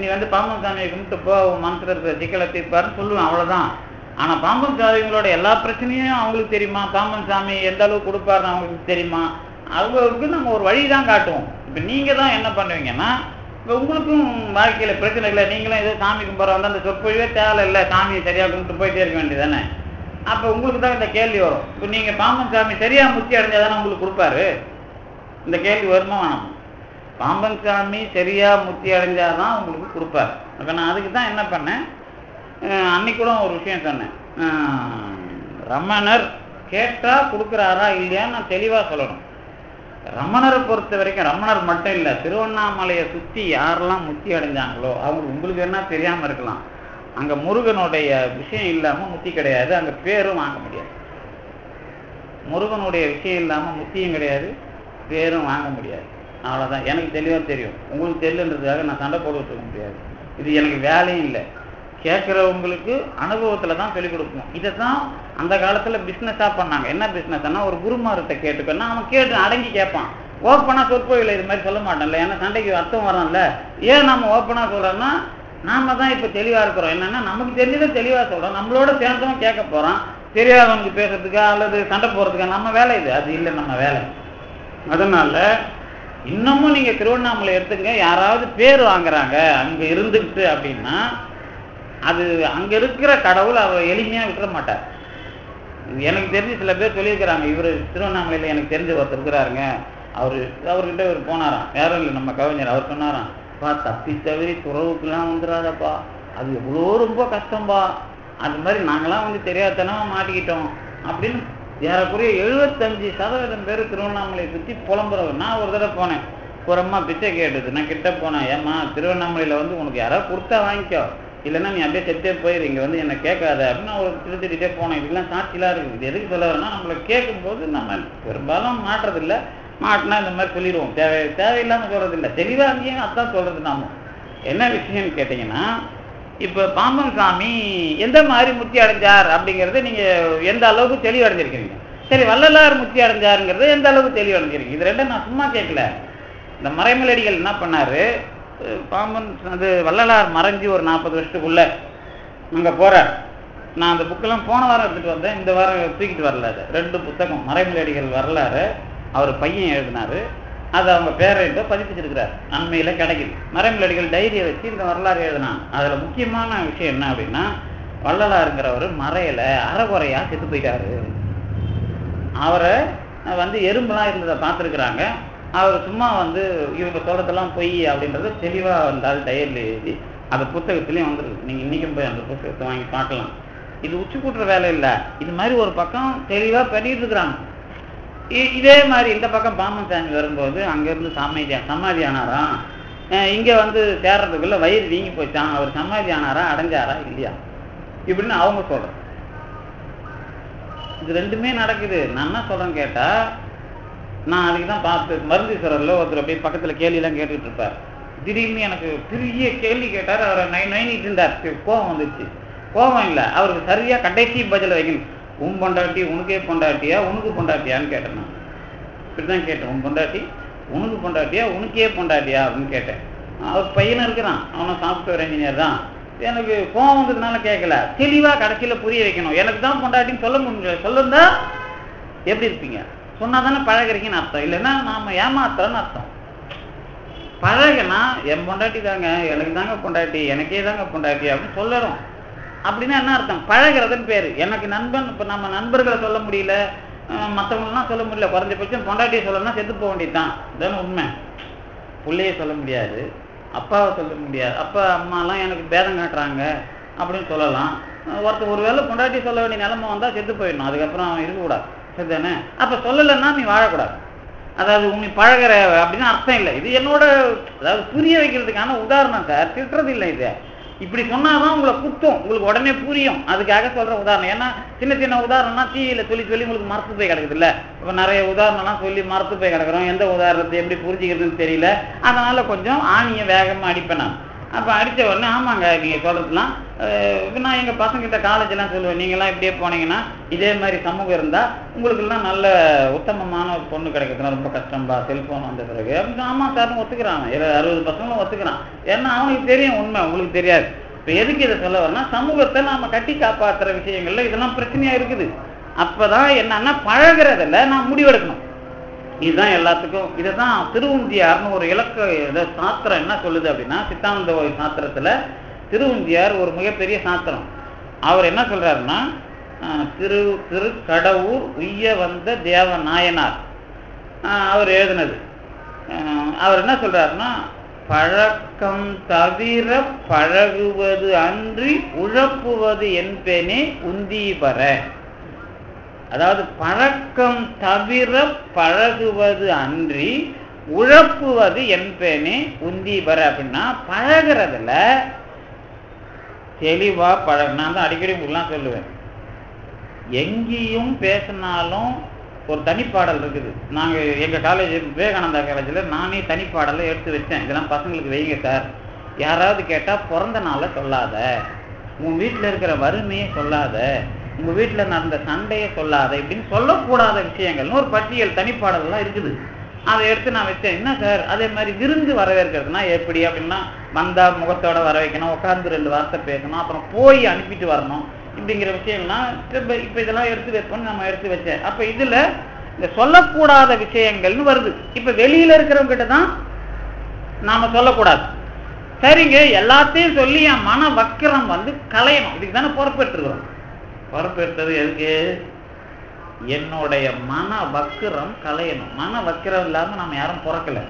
நீ வந்து பாம்பன் சாமியை கும்பிட்டு போ உன் இருக்கிற சிக்கலை தீர்ப்பாருன்னு சொல்லுவேன் அவ்வளோதான் ஆனால் பாம்பன் சாமிங்களோட எல்லா பிரச்சனையும் அவங்களுக்கு தெரியுமா? பாம்பன் சாமி எந்த அளவுக்கு கொடுப்பாருன்னு அவங்களுக்கு தெரியுமா? அவங்களுக்கு நம்ம ஒரு வழி தான் காட்டுவோம். இப்போ நீங்கள் தான் என்ன பண்ணுவீங்கன்னா இப்போ உங்களுக்கும் வாழ்க்கையில் பிரச்சனை இல்லை நீங்களும் ஏதோ சாமி கும்பிட்ற வந்து அந்த சொற்பொழிவே தேவை இல்லை சாமியை சரியாக கும்பிட்டு போயிட்டே இருக்க வேண்டியதானே அப்போ உங்களுக்கு தான் இந்த கேள்வி வரும். இப்போ நீங்கள் பாம்பன் சாமி சரியாக முத்தி அடைஞ்சாதானே உங்களுக்கு கொடுப்பாரு? இந்த கேள்வி வருமா வேணாம்? பாம்பன் சாமி சரியா முத்தி அடைஞ்சாதான் உங்களுக்கு கொடுப்பார். அப்போ நான் அதுக்கு தான் என்ன பண்ணேன்? அன்னைக்கு கூட ஒரு விஷயம் சொன்னேன். ரமணர் கேட்டா கொடுக்குறாரா இல்லையான்னு நான் தெளிவா சொல்லணும். ரமணரை பொறுத்த வரைக்கும் ரமணர் மட்டும் இல்லை திருவண்ணாமலையை சுத்தி யாரெல்லாம் முத்தி அடைஞ்சாங்களோ அவங்களுக்கு உங்களுக்கு என்ன தெரியாம இருக்கலாம். அங்க முருகனுடைய விஷயம் இல்லாமல் முத்தி கிடையாது அங்க பேரும் வாங்க முடியாது. முருகனுடைய விஷயம் இல்லாம முத்தியும் கிடையாது. பேரும் வாங்க முடியாது. அவ்வளோதான் எனக்கு தெளிவாக தெரியும். உங்களுக்கு தெரியலன்றதுக்காக நான் சண்டை போட்டுட்டு இருக்க முடியாது. இது எனக்கு வேலையும் இல்லை. கேட்குறவங்களுக்கு அனுபவத்தில் தான் சொல்லிக் கொடுக்கணும். இதை தான் அந்த காலத்தில் பிஸ்னஸாக பண்ணாங்க. என்ன பிஸ்னஸ்னா ஒரு குருமார்கிட்ட கேட்டுக்கன்னா அவன் கேட்டு அடங்கி கேட்பான். ஓப்பனாக சொற்பொழில இது மாதிரி சொல்ல மாட்டோம்ல ஏன்னா சண்டைக்கு அர்த்தம் வரோம்ல ஏன் நம்ம ஓப்பனாக சொல்கிறோன்னா நாம தான் இப்போ தெளிவாக இருக்கிறோம். என்னென்னா நமக்கு தெரிஞ்சதை தெளிவாக சொல்கிறோம் நம்மளோட சேர்ந்தவன் கேட்க போகிறான் தெரியாதவனுக்கு பேசுறதுக்கா அல்லது சண்டை போகிறதுக்கா நம்ம வேலை இது. அது இல்லை நம்ம வேலை. அதனால இன்னமும் நீங்க திருவண்ணாமலை எடுத்துங்க யாராவது பேர் வாங்குறாங்க அங்க இருந்துகிட்டு அப்படின்னா அது அங்க இருக்கிற கடவுள் அவர் எளிமையா விட்டுற மாட்டார். எனக்கு தெரிஞ்சு சில பேர் சொல்லியிருக்கிறாங்க இவர் திருவண்ணாமலையில எனக்கு தெரிஞ்ச ஒருத்தர் இருக்கிறாருங்க. அவரு அவர்கிட்ட இவர் போனாராம். யாரும் இல்லை நம்ம கவிஞர் அவர் சொன்னாராம் பா தப்பி தவறி துறவுக்குலாம் வந்துடாதப்பா அது எவ்வளோ ரொம்ப கஷ்டம்பா. அது மாதிரி நாங்களாம் வந்து தெரியாதனமாக மாட்டிக்கிட்டோம். அப்படின்னு ஏறக்குறைய எழுபத்தஞ்சு சதவீதம் பேர் திருவண்ணாமலையை சுற்றி புலம்புறவர். நான் ஒரு தடவை போனேன். ஒரு அம்மா பிச்சை கேட்டுது. நான் கிட்ட போனேன். ஏம்மா திருவண்ணாமலையில் வந்து உனக்கு யாராவது கொடுத்தா வாங்கிக்கோ. இல்லைன்னா நீ அப்படியே செத்தே போயிரு. இங்கே வந்து என்னை கேட்காத. அப்படின்னு ஒரு திருத்திட்டே போனேன். இதெல்லாம் சாட்சிலாம் இருக்குது. இது எதுக்கு சொல்ல வரேன்னா நம்மளை கேட்கும்போது நம்ம பெரும்பாலும் மாட்டுறதில்லை மாட்டினா இந்த மாதிரி சொல்லிடுவோம். தேவை தேவையில்லாமல் சொல்கிறதில்ல தெளிவாக அங்கேயும் அதான் சொல்கிறது நாம. என்ன விஷயம்னு கேட்டிங்கன்னா இப்போ பாம்பன் சாமி எந்த மாதிரி முத்தி அடைஞ்சார் அப்படிங்கிறது நீங்கள் எந்த அளவுக்கு தெளிவடைஞ்சிருக்கிறீங்க சரி வள்ளலார் முத்தி அடைஞ்சாருங்கிறது எந்த அளவுக்கு தெளிவடைஞ்சிருக்கு? இது ரெண்டும் நான் சும்மா கேட்கல இந்த மறைமலடிகள் என்ன பண்ணார்? பாம்பன் அது வள்ளலார் மறைஞ்சு ஒரு நாற்பது வருஷத்துக்குள்ள அங்கே போகிறார் நான் அந்த புக்கெல்லாம் போன வாரம் எடுத்துகிட்டு வந்தேன். இந்த வாரம் தூக்கிட்டு வரல அது. ரெண்டு புத்தகம் மறைமலடிகள் வரலாறு. அவர் பையன் எழுதினாரு. அதை அவங்க பேரையிட்ட பதிப்பிச்சிருக்கிறார். அண்மையில் கிடைக்குது. மறைமலடிகள் டைரியை வச்சு இந்த வரலாறு எழுதினான். அதில் முக்கியமான விஷயம் என்ன அப்படின்னா வள்ளலாருங்கிறவர் மறையில அறகுறையாக செத்து போயிட்டாரு. அவரை வந்து எறும்புலாம் இருந்ததை பார்த்துருக்குறாங்க. அவர் சும்மா வந்து இவங்க சொல்கிறதெல்லாம் பொய் அப்படின்றத தெளிவாக வந்தால் டயரில் எழுதி அந்த புத்தகத்துலேயும் வந்துருக்கு நீங்கள் இன்றைக்கும் போய் அந்த புத்தகத்தை வாங்கி பார்க்கலாம். இது உச்சி கூட்டுற வேலை இல்லை. இது மாதிரி ஒரு பக்கம் தெளிவாக பண்ணிட்டு இருக்கிறாங்க. இதே மாதிரி இந்த பக்கம் பாமன் சாமி வரும்போது அங்கேருந்து சமாதி சமாதி ஆனாராம் இங்கே வந்து சேர்றதுக்குள்ள வயிறு வீங்கி போச்சான் அவர் சமாதி ஆனாரா அடைஞ்சாரா இல்லையா? இப்படின்னு அவங்க சொல்கிறோம் இது ரெண்டுமே நடக்குது. நான் என்ன சொல்றேன்னு கேட்டா நான் அதுக்கு தான் பார்த்து மருந்தீஸ்வரர்ல ஒருத்தர் அப்படியே பக்கத்துல கேள்வியெல்லாம் கேட்டுட்டு இருப்பார். திடீர்னு எனக்கு பெரிய கேள்வி கேட்டார். அவரை நை நைனிட்டு இருந்தார். கோபம் வந்துச்சு கோபம் இல்லை. அவருக்கு சரியா கடைசி பதில் வைக்கணும். உன் பொண்டாட்டி உனக்கே பொண்டாட்டியா உனக்கு பொண்டாட்டியான்னு கேட்டேன் இப்படிதான் கேட்டேன் உன் பொண்டாட்டி? உனக்கு பொண்டாட்டியா? உனக்கே பொண்டாட்டியா? அப்படின்னு கேட்டேன். அவர் பையனும் இருக்கிறான். அவனும் சாஃப்ட்வேர் இன்ஜினியர் தான். எனக்கு கோவம் வந்ததுனால கேட்கல. தெளிவா கடைசியில புரிய வைக்கணும். எனக்கு தான் பொண்டாட்டின்னு சொல்ல முடியல. சொல்லுந்தா எப்படி இருப்பீங்க? சொன்னா தானே பழகுறீங்கன்னு அர்த்தம். இல்லைன்னா நாம ஏமாத்துறோன்னு அர்த்தம். பழகனா என் பொண்டாட்டி தாங்க. எனக்கு தாங்க பொண்டாட்டி. எனக்கே தாங்க பொண்டாட்டி. அப்படின்னு சொல்லறோம் அப்படின்னா என்ன அர்த்தம்? பழகுறதுன்னு பேரு. எனக்கு நண்பன் இப்ப நம்ம நண்பர்களை சொல்ல முடியல. அஹ் சொல்ல முடியல. குறைஞ்சபட்சம் பொண்டாட்டியை சொல்லணும்னா செத்து போக வேண்டியதுதான். இதுதானே உண்மை. பிள்ளைய சொல்ல முடியாது. அப்பாவை சொல்ல முடியாது. அப்பா அம்மாலாம் எனக்கு பேதம் காட்டுறாங்க அப்படின்னு சொல்லலாம். ஒருத்தர் ஒருத்தர் ஒருவேளை பொண்டாட்டி சொல்ல வேண்டிய நிலைமை வந்தால் செத்து போயிடணும். அதுக்கப்புறம் அவன் இருக்கக்கூடாது. சரிதானே? அப்போ சொல்லலைன்னா நீ வாழக்கூடாது. அதாவது உன்னை பழகுற அப்படின்னு அர்த்தம் இல்லை. இது என்னோட அதாவது புரிய வைக்கிறதுக்கான உதாரணம் சார். திட்டுறது இல்லை இது. இப்படி சொன்னாதான் உங்களை குத்தும். உங்களுக்கு உடனே புரியும். அதுக்காக சொல்ற உதாரணம். ஏன்னா சின்ன சின்ன உதாரணம்னா தீயில சொல்லி சொல்லி உங்களுக்கு மரத்து போய் கிடக்குது இல்ல இப்ப நிறைய உதாரணம்லாம் சொல்லி மரத்து போய் கிடக்குறோம். எந்த உதாரணத்தை எப்படி புரிஞ்சுக்கிறதுன்னு தெரியல. அதனால கொஞ்சம் ஆணியை வேகமா அடிப்பேன் நான். அப்போ அடித்த உடனே ஆமாங்க நீங்கள் சொல்கிறதுலாம் அஹ் நான் எங்கள் பசங்கிட்ட காலேஜ்லாம் சொல்லுவேன். நீங்களாம் இப்படியே போனீங்கன்னா இதே மாதிரி சமூகம் இருந்தால் உங்களுக்கு எல்லாம் நல்ல உத்தமமான ஒரு பொண்ணு கிடைக்கிறதுனா ரொம்ப கஷ்டம்பா. செல்ஃபோன் வந்த பிறகு அப்படின்னு ஆமாம் சார்னு ஒத்துக்கிறான். இரு- அறுபது பசங்களும் ஒத்துக்கிறான். ஏன்னா அவனுக்கு தெரியும் உண்மை உங்களுக்கு தெரியாது. இப்போ எதுக்கு இதை சொல்ல வரனா சமூகத்தை நாம் கட்டி காப்பாற்றுற விஷயங்கள்ல இதெல்லாம் பிரச்சனையாக இருக்குது. அப்போ தான் என்னன்னா பழகுறதுல நான் முடிவெடுக்கணும். இதுதான் எல்லாத்துக்கும். இதுதான் திருவுந்தியார்னு ஒரு இலக்க சாத்திரம் என்ன சொல்லுது அப்படின்னா சித்தானந்த ஓய் திருவுந்தியார் ஒரு மிகப்பெரிய சாத்திரம். அவர் என்ன சொல்கிறாருன்னா திரு திரு கடவுர் உய்ய வந்த தேவ நாயனார் அவர் எழுதினது. அவர் என்ன சொல்கிறாருன்னா பழக்கம் தவிர பழகுவது அன்றி உழப்புவது என்பேனே உந்தீபர. அதாவது பழக்கம் தவிர பழகுவது அன்றி உழப்புவது என்பேனே உந்தீபர அப்படின்னா பழகுறதுல தெளிவா பழக நான் தான் அடிக்கடி உங்களுக்குலாம் சொல்லுவேன். எங்கேயும் பேசினாலும் ஒரு தனிப்பாடல் இருக்குது. நாங்க எங்க காலேஜ் விவேகானந்தா காலேஜ்ல நானே தனிப்பாடலை எடுத்து வச்சேன். இதெல்லாம் பசங்களுக்கு வைங்க சார். யாராவது கேட்டா பிறந்த நாளை சொல்லாத. உன் வீட்டுல இருக்கிற வறுமையை சொல்லாத. உங்க வீட்டுல நடந்த சண்டையை சொல்லாத இப்படின்னு சொல்லக்கூடாத விஷயங்கள்னு ஒரு பட்டியல் தனிப்பாடலாம் இருக்குது. அதை எடுத்து நான் வச்சேன். என்ன சார்? அதே மாதிரி விருந்து வரவேற்கிறதுனா எப்படி? அப்படின்னா வந்தா முகத்தோட வர வைக்கணும் உட்கார்ந்து ரெண்டு வார்த்தை பேசணும் அப்புறம் போய் அனுப்பிட்டு வரணும். இப்படிங்கிற விஷயம்லாம் இப்ப இதெல்லாம் எடுத்து வைப்போம்னு நம்ம எடுத்து வச்சேன். அப்ப இதுல இந்த சொல்லக்கூடாத விஷயங்கள்னு வருது. இப்ப வெளியில இருக்கிறவங்க கிட்ட தான் நாம சொல்லக்கூடாது. சரிங்க எல்லாத்தையும் சொல்லி என் மன வக்கிரம் வந்து கலையணும் இதுக்கு தானே பொறுப்பேற்றுக்கிறோம் பொறுப்பேற்றது எதுக்கு? என்னுடைய மன வக்கிரம் கலையணும். மன வக்கிரம் இல்லாம நம்ம யாரும் பிறக்கல.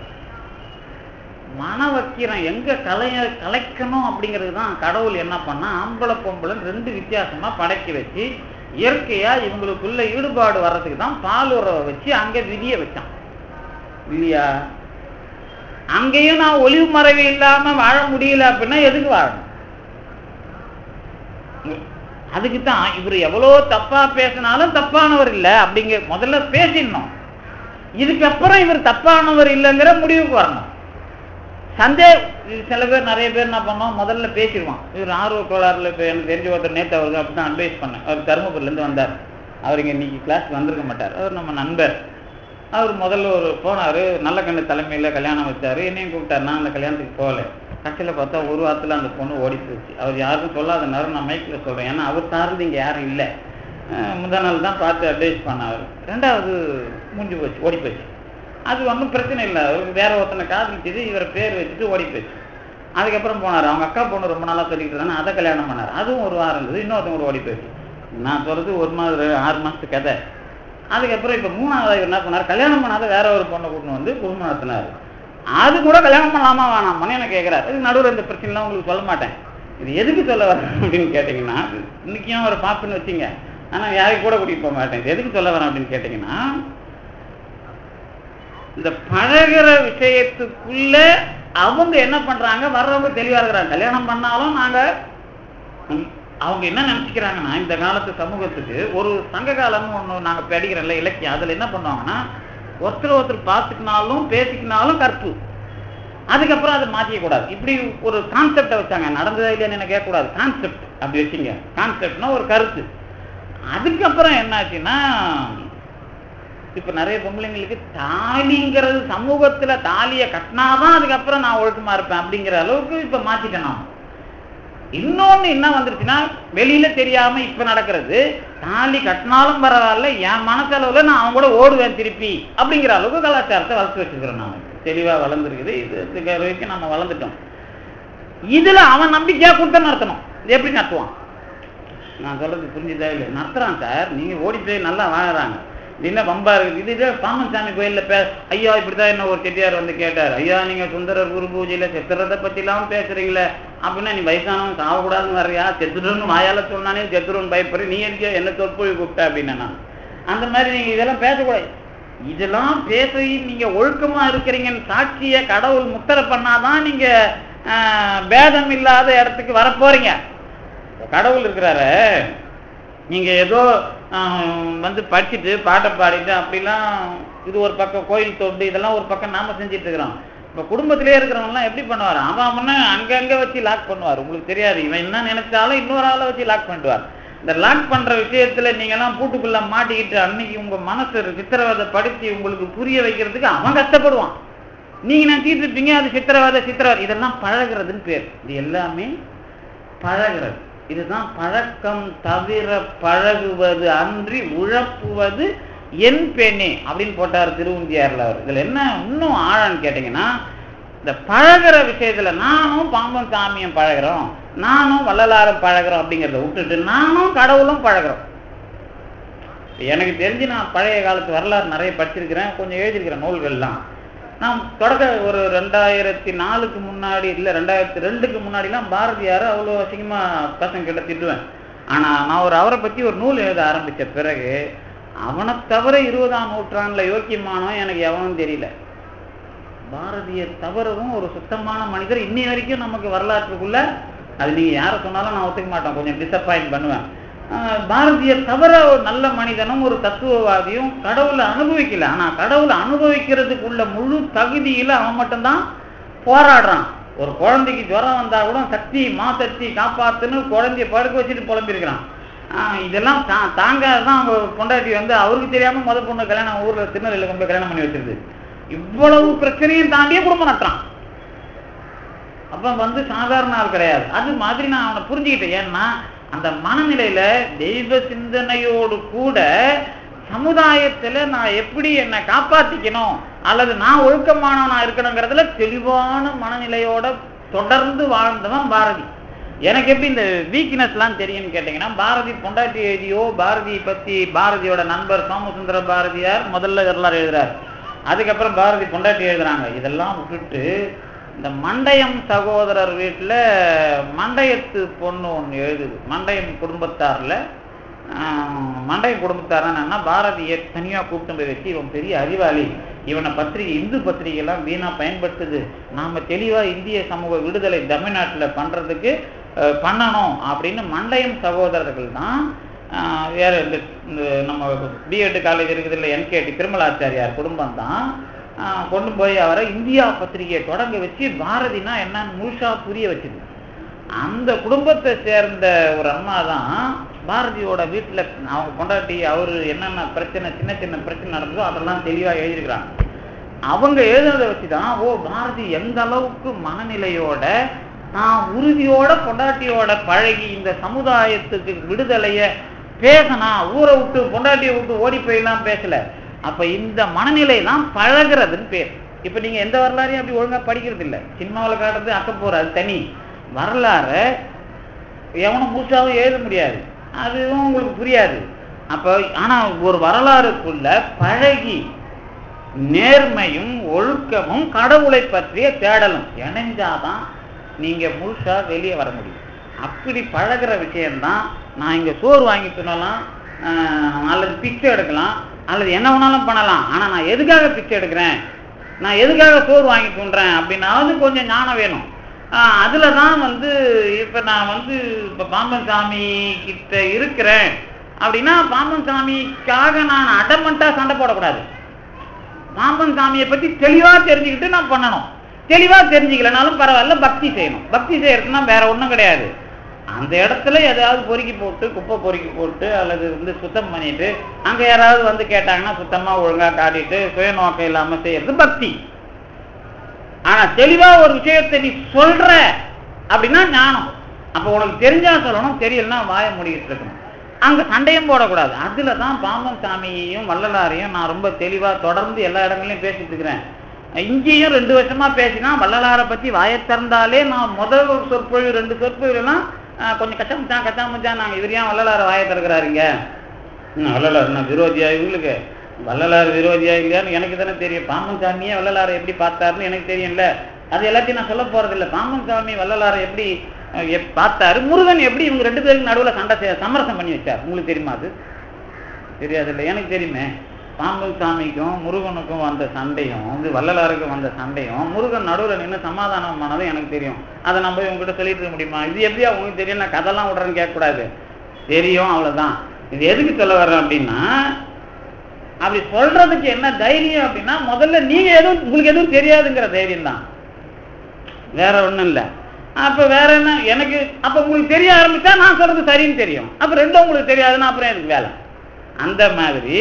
மன வக்கிரம் எங்க கலைய கலைக்கணும் அப்படிங்கிறது தான் கடவுள் என்ன பண்ணா ஆம்பளை பொம்பளை ரெண்டு வித்தியாசமா படைக்க வச்சு இயற்கையா இவங்களுக்குள்ள ஈடுபாடு வர்றதுக்கு தான் பால் உறவை வச்சு அங்க விதியை வச்சான். இல்லையா அங்கேயும் நான் ஒளிவு மறைவு இல்லாம வாழ முடியல அப்படின்னா எதுக்கு வாழணும்? அதுக்கு தான் இவர் எவ்வளோ தப்பா பேசினாலும் தப்பானவர் இல்லை அப்படிங்க முதல்ல பேசிடணும். இதுக்கப்புறம் இவர் தப்பானவர் இல்லைங்கிற முடிவுக்கு வரணும். சந்தே சில பேர் நிறைய பேர் என்ன பண்ணோம்? முதல்ல பேசிடுவான். இவர் ஆர்வ கோளாறுல இப்போ எனக்கு தெரிஞ்ச ஒருத்தர் நேற்று அவருக்கு அப்படி தான் அட்வைஸ் பண்ணேன். அவர் தருமபுரிலேருந்து வந்தார். அவர் இங்கே இன்னைக்கு கிளாஸ்க்கு வந்திருக்க மாட்டார். அவர் நம்ம நண்பர். அவர் முதல்ல ஒரு போனார். நல்ல கண்ணு தலைமையில் கல்யாணம் வச்சார். என்னையும் கூப்பிட்டார். நான் அந்த கல்யாணத்துக்கு போகல. கடைசியில் பார்த்தா ஒரு வாரத்தில் அந்த பொண்ணு ஓடி போச்சு அவர் யாருக்கும் சொல்லாத நேரம் நான் மைக்கில் சொல்கிறேன் ஏன்னா அவர் சார்ந்து இங்கே யாரும் இல்லை. முதல் நாள் தான் பார்த்து அட்வைஸ் பண்ணார். ரெண்டாவது முடிஞ்சு போச்சு ஓடி போச்சு அது ஒன்றும் பிரச்சனை இல்லை. அவருக்கு வேற ஒருத்தனை காதலிச்சது இவரை பேர் வச்சுட்டு ஓடி போச்சு அதுக்கப்புறம் போனார். அவங்க அக்கா பொண்ணு ரொம்ப நாளாக சொல்லிக்கிட்டு இருந்தாங்க அதை கல்யாணம் பண்ணார். அதுவும் ஒரு வாரம் இருந்தது. இன்னொருத்தவங்க கூட ஓடி போச்சு நான் சொல்கிறது ஒரு மாதம் ஆறு மாதத்து கதை. அதுக்கப்புறம் இப்போ மூணாவது என்ன பண்ணார்? கல்யாணம் பண்ணாத வேற ஒரு பொண்ணை கூட்டின்னு வந்து குடும்பம் நடத்தினார். அது கூட கல்யாணம் பண்ணலாமா வேணாமான்னு என்ன கேட்குறாரு இது நடுவில் இந்த பிரச்சனைலாம் உங்களுக்கு சொல்ல மாட்டேன். இது எதுக்கு சொல்ல வரேன் அப்படின்னு கேட்டிங்கன்னா இன்னைக்கும் அவரை பாப்புன்னு வச்சுங்க? ஆனால் யாரையும் கூட கூட்டிகிட்டு போக மாட்டேன். இது எதுக்கு சொல்ல வரேன் அப்படின்னு கேட்டிங்கன்னா இந்த பழகிற விஷயத்துக்குள்ள அவங்க என்ன பண்றாங்க வர்றவங்க தெளிவா இருக்கிறாங்க. கல்யாணம் பண்ணாலும் நாங்க அவங்க என்ன நினைச்சுக்கிறாங்கன்னா இந்த காலத்து சமூகத்துக்கு ஒரு சங்க காலம்னு ஒண்ணு நாங்க படிக்கிறோம்ல இலக்கியம். அதுல என்ன பண்ணுவாங்கன்னா ஒருத்தர் ஒருத்தர் பார்த்துக்கினாலும் பேசிக்கினாலும் கற்பு. அதுக்கப்புறம் அதை மாற்றிக்க கூடாது இப்படி ஒரு கான்செப்டை வச்சாங்க. நடந்ததா இல்லையான்னு கேட்கக்கூடாது. கான்செப்ட் அப்படி வச்சுங்க. கான்செப்ட்னா ஒரு கருத்து. அதுக்கப்புறம் என்னாச்சுன்னா இப்ப நிறைய பொம்பளைங்களுக்கு தாலிங்கிறது சமூகத்துல தாலியை கட்டினாதான் அதுக்கப்புறம் நான் ஒழுக்கமா இருப்பேன் அப்படிங்கிற அளவுக்கு இப்ப மாத்திட்டேன் நான். இன்னொன்னு என்ன வந்துருச்சுன்னா வெளியில தெரியாம இப்ப நடக்கிறது தாலி கட்டினாலும் பரவாயில்ல என் மனசளவுல நான் அவன் கூட ஓடுவேன் திருப்பி அப்படிங்கிற அளவுக்கு கலாச்சாரத்தை வளர்த்து வச்சிருக்கிறேன் நான். தெளிவா வளர்ந்துருக்குது. இது இதுக்கு வரைக்கும் நம்ம வளர்ந்துட்டோம். இதுல அவன் நம்பிக்கையா கொடுத்த நடத்தணும் இது எப்படி நடத்துவான் நான் சொல்றது புரிஞ்சுதா இல்லை நடத்துறான் சார். நீங்க ஓடி போய் நல்லா வாழறாங்க. இது என்ன பம்பா இருக்குது இது பாமன் சாமி கோயில்ல பே ஐயா இப்படிதான் என்ன ஒரு செட்டியார் வந்து கேட்டார். ஐயா நீங்க சுந்தரர் குரு பூஜையில செத்துறதை பத்தி எல்லாம் பேசுறீங்களே. அப்படின்னா நீ வயசானவன் சாகக்கூடாதுன்னு வரையா செத்துடுன்னு வாயால சொன்னானே செத்துருன்னு பயப்படுற நீ எதுக்கு என்ன தொற்பொழி கூப்பிட்ட அப்படின்னா அந்த மாதிரி நீங்க இதெல்லாம் பேசக்கூடாது. இதெல்லாம் பேசி நீங்க ஒழுக்கமா இருக்கிறீங்கன்னு சாட்சிய கடவுள் முத்தரை பண்ணாதான் நீங்க பேதம் இல்லாத இடத்துக்கு வரப்போறீங்க. கடவுள் இருக்கிறாரு. நீங்கள் ஏதோ வந்து படிச்சுட்டு பாட்டை பாடிட்டு அப்படிலாம் இது ஒரு பக்கம் கோயில் தொண்டு இதெல்லாம் ஒரு பக்கம் நாம் செஞ்சுட்டு இருக்கிறோம். இப்போ குடும்பத்திலே இருக்கிறவங்கலாம் எப்படி பண்ணுவார்? அவன் முன்ன அங்கங்கே வச்சு லாக் பண்ணுவார். உங்களுக்கு தெரியாது. இவன் என்ன நினைச்சாலும் இன்னொரு ஆளை வச்சு லாக் பண்ணிடுவார். இந்த லாக் பண்ணுற விஷயத்துல நீங்கள்லாம் பூட்டுக்குள்ளே மாட்டிக்கிட்டு அன்னைக்கு உங்க மனசு சித்திரவதை படுத்தி உங்களுக்கு புரிய வைக்கிறதுக்கு அவன் கஷ்டப்படுவான். நீங்க நான் இருப்பீங்க அது சித்திரவதை சித்திரவதை. இதெல்லாம் பழகிறதுன்னு பேர். இது எல்லாமே பழகிறது. இதுதான் பழக்கம் தவிர பழகுவது அன்றி உழப்புவது என் பெண்ணே அப்படின்னு போட்டார் திருவுந்தியார்ல அவர். இதுல என்ன இன்னும் ஆழன்னு கேட்டீங்கன்னா இந்த பழகிற விஷயத்துல நானும் பாம்பன் சாமியும் பழகிறோம் நானும் வள்ளலாரும் பழகிறோம் அப்படிங்கிறத விட்டுட்டு நானும் கடவுளும் பழகிறோம். எனக்கு தெரிஞ்சு நான் பழைய காலத்து வரலாறு நிறைய படிச்சிருக்கிறேன் கொஞ்சம் எழுதியிருக்கிறேன் நூல்கள்லாம். நான் தொடக்க ஒரு ரெண்டாயிரத்தி நாலுக்கு முன்னாடி இல்லை ரெண்டாயிரத்தி ரெண்டுக்கு முன்னாடிலாம் பாரதியார் அவ்வளோ அசிங்கமாக பசங்க கிட்ட திட்டுவேன். ஆனால் நான் ஒரு அவரை பற்றி ஒரு நூல் எழுத ஆரம்பித்த பிறகு அவனை தவிர இருபதாம் நூற்றாண்டில் யோக்கியமானவன் எனக்கு எவனும் தெரியல. பாரதியை தவறதும் ஒரு சுத்தமான மனிதர் இன்னி வரைக்கும் நமக்கு வரலாற்றுக்குள்ள அது நீங்கள் யாரை சொன்னாலும் நான் ஒத்துக்க மாட்டேன். கொஞ்சம் டிசப்பாயின்ட் பண்ணுவேன். பாரதியர் தவிர ஒரு நல்ல மனிதனும் ஒரு தத்துவவாதியும் கடவுளை அனுபவிக்கல. ஆனா கடவுளை அனுபவிக்கிறதுக்குள்ள முழு தகுதியில அவன் மட்டும்தான் போராடுறான். ஒரு குழந்தைக்கு ஜுரம் வந்தா கூட சக்தி மா சக்தி காப்பாத்துன்னு குழந்தைய படுக்க வச்சுட்டு புலம்பிருக்கிறான். இதெல்லாம் தா தாங்காதான் அவங்க பொண்டாட்டி வந்து அவருக்கு தெரியாம முத பொண்ணு கல்யாணம் ஊர்ல திருநெல்வேலியில் கொண்டு கல்யாணம் பண்ணி வச்சிருது. இவ்வளவு பிரச்சனையும் தாண்டியே குடும்பம் நடத்துறான். அப்ப வந்து சாதாரண ஆள் கிடையாது. அது மாதிரி நான் அவனை புரிஞ்சுக்கிட்டேன். ஏன்னா அந்த மனநிலையில தெய்வ சிந்தனையோடு கூட சமுதாயத்துல நான் எப்படி என்னை காப்பாத்திக்கணும்? அல்லது நான் ஒழுக்கமானவனா இருக்கணுங்கிறதுல தெளிவான மனநிலையோட தொடர்ந்து வாழ்ந்தவன் பாரதி. எனக்கு எப்படி இந்த வீக்னஸ்லாம் தெரியும்னு கேட்டீங்கன்னா பாரதி பொண்டாட்டி எழுதியோ பாரதி பத்தி பாரதியோட நண்பர் சோமசுந்தர பாரதியார் முதல்ல வரலாறு எழுதுறாரு. அதுக்கப்புறம் பாரதி பொண்டாட்டி எழுதுறாங்க. இதெல்லாம் விட்டுட்டு இந்த மண்டயம் சகோதரர் வீட்டில் மண்டயத்து பொண்ணு ஒன்று எழுதுது. மண்டயம் குடும்பத்தாரில் மண்டயம் குடும்பத்தார் என்னன்னா பாரதியை தனியாக கூப்பிட்டு போய் வச்சு இவன் பெரிய அறிவாளி. இவனை பத்திரிகை இந்து பத்திரிகைலாம் வீணாக பயன்படுத்துது. நாம் தெளிவாக இந்திய சமூக விடுதலை தமிழ்நாட்டில் பண்ணுறதுக்கு பண்ணணும் அப்படின்னு மண்டையம் சகோதரர்கள் தான் வேறு இந்த இந்த நம்ம பிஎட் காலேஜ் இருக்குது இல்லை என்கேடி திருமலாச்சாரியார் குடும்பம் தான். கொண்டு போய் அவரை இந்தியா பத்திரிகையை தொடங்க வச்சு பாரதினா என்னன்னு முழுசா புரிய வச்சுது அந்த குடும்பத்தை சேர்ந்த ஒரு அம்மா தான் பாரதியோட வீட்டில் அவங்க கொண்டாட்டி அவர் என்னென்ன பிரச்சனை சின்ன சின்ன பிரச்சனை நடந்ததோ அதெல்லாம் தெளிவாக எழுதியிருக்கிறாங்க. அவங்க எழுதுனதை வச்சு தான் ஓ பாரதி எந்த அளவுக்கு மனநிலையோட நான் உறுதியோட பொண்டாட்டியோட பழகி இந்த சமுதாயத்துக்கு விடுதலையை பேசினா ஊரை விட்டு பொண்டாட்டியை விட்டு ஓடி போயெல்லாம் பேசலை. அப்ப இந்த மனநிலை தான் பழகுறதுன்னு பேர். இப்ப நீங்க எந்த வரலாறையும் அப்படி ஒழுங்கா படிக்கிறது இல்லை சினிமாவில் காட்டுறது அக்க அது தனி. வரலாறு எவனும் முழுசாவும் எழுத முடியாது. அதுவும் உங்களுக்கு புரியாது. அப்ப ஆனா ஒரு வரலாறுக்குள்ள பழகி நேர்மையும் ஒழுக்கமும் கடவுளை பற்றிய தேடலும் இணைஞ்சாதான் நீங்க முழுசா வெளியே வர முடியும். அப்படி பழகுற விஷயம்தான் நான் இங்க சோறு வாங்கி தின்னலாம் அல்லது பிச்சை எடுக்கலாம் அல்லது என்ன வேணாலும் பண்ணலாம். ஆனால் நான் எதுக்காக பிச்சை எடுக்கிறேன்? நான் எதுக்காக சோறு வாங்கி தூண்டுறேன் அப்படின்னாவது கொஞ்சம் ஞானம் வேணும். அதில் தான் வந்து இப்போ நான் வந்து இப்போ பாம்பன் சாமி கிட்ட இருக்கிறேன். அப்படின்னா பாம்பன் சாமிக்காக நான் அடமெண்ட்டாக சண்டை போடக்கூடாது. பாம்பன் சாமியை பற்றி தெளிவாக தெரிஞ்சுக்கிட்டு நான் பண்ணணும். தெளிவாக தெரிஞ்சுக்கலனாலும் பரவாயில்ல பக்தி செய்யணும். பக்தி செய்யறதுனா வேற ஒன்றும் கிடையாது. அந்த இடத்துல ஏதாவது பொறுக்கி போட்டு குப்பை பொறுக்கி போட்டு அல்லது வந்து சுத்தம் பண்ணிட்டு அங்க யாராவது வந்து கேட்டாங்கன்னா சுத்தமா ஒழுங்கா காட்டிட்டு சுயநோக்கம் இல்லாம செய்யறது பக்தி. ஆனா தெளிவா ஒரு விஷயத்தை நீ சொல்ற அப்படின்னா ஞானம். அப்போ உனக்கு தெரிஞ்சா சொல்லணும் தெரியலன்னா வாய முடிக்கிட்டு இருக்கணும். அங்க சண்டையும் போடக்கூடாது. அதில் தான் பாம்பன் சாமியையும் வள்ளலாரையும் நான் ரொம்ப தெளிவா தொடர்ந்து எல்லா இடங்களையும் பேசிட்டு இருக்கிறேன். இங்கேயும் ரெண்டு வருஷமா பேசினா வள்ளலாரை பத்தி வாயை திறந்தாலே நான் முதல் ஒரு சொற்பொழிவு ரெண்டு சொற்பொழிவுலாம் ஆஹ், கொஞ்சம் கச்சாமச்சான் கச்சாமச்சான் நாங்கள் இவர் ஏன் வள்ளலார வாயை திறக்கிறாருங்க. வள்ளலார் நான் விரோதியா இவங்களுக்கு வள்ளலார் விரோதியா இல்லையான்னு எனக்கு தானே தெரியும். பாம்பன் சாமியே வள்ளலாரை எப்படி பார்த்தாருன்னு எனக்கு தெரியும்ல. அது எல்லாத்தையும் நான் சொல்ல போறது பாம்பன் சாமி வள்ளலாரை எப்படி எப்- பார்த்தாரு? முருகன் எப்படி இவங்க ரெண்டு பேருக்கு நடுவுல சண்டை சமரசம் பண்ணி வச்சார்? உங்களுக்கு தெரியுமா அது? தெரியாது இல்லை எனக்கு தெரியுமே. பாம்பன் சாமிக்கும் முருகனுக்கும் வந்த சண்டையும் வந்து வள்ளலாருக்கும் வந்த சண்டையும் முருகன் நடுவுல நின்று சமாதானமானதும் எனக்கு தெரியும். அதை நம்ம இவங்ககிட்ட சொல்லிட்டு இருக்க முடியுமா? இது எப்படியா உங்களுக்கு தெரியும்? நான் கதெல்லாம் விடுறேன்னு கேட்கக்கூடாது. தெரியும் அவ்வளவுதான். இது எதுக்கு சொல்ல வர்றேன் அப்படின்னா அப்படி சொல்றதுக்கு என்ன தைரியம் அப்படின்னா முதல்ல நீங்க எதுவும் உங்களுக்கு எதுவும் தெரியாதுங்கிற தைரியம் தான் வேற ஒண்ணும் இல்ல. அப்ப வேற என்ன? எனக்கு அப்ப உங்களுக்கு தெரிய ஆரம்பிச்சா நான் சொல்றது சரின்னு தெரியும். அப்ப ரெண்டும் உங்களுக்கு தெரியாதுன்னா அப்புறம் எனக்கு வேலை? அந்த மாதிரி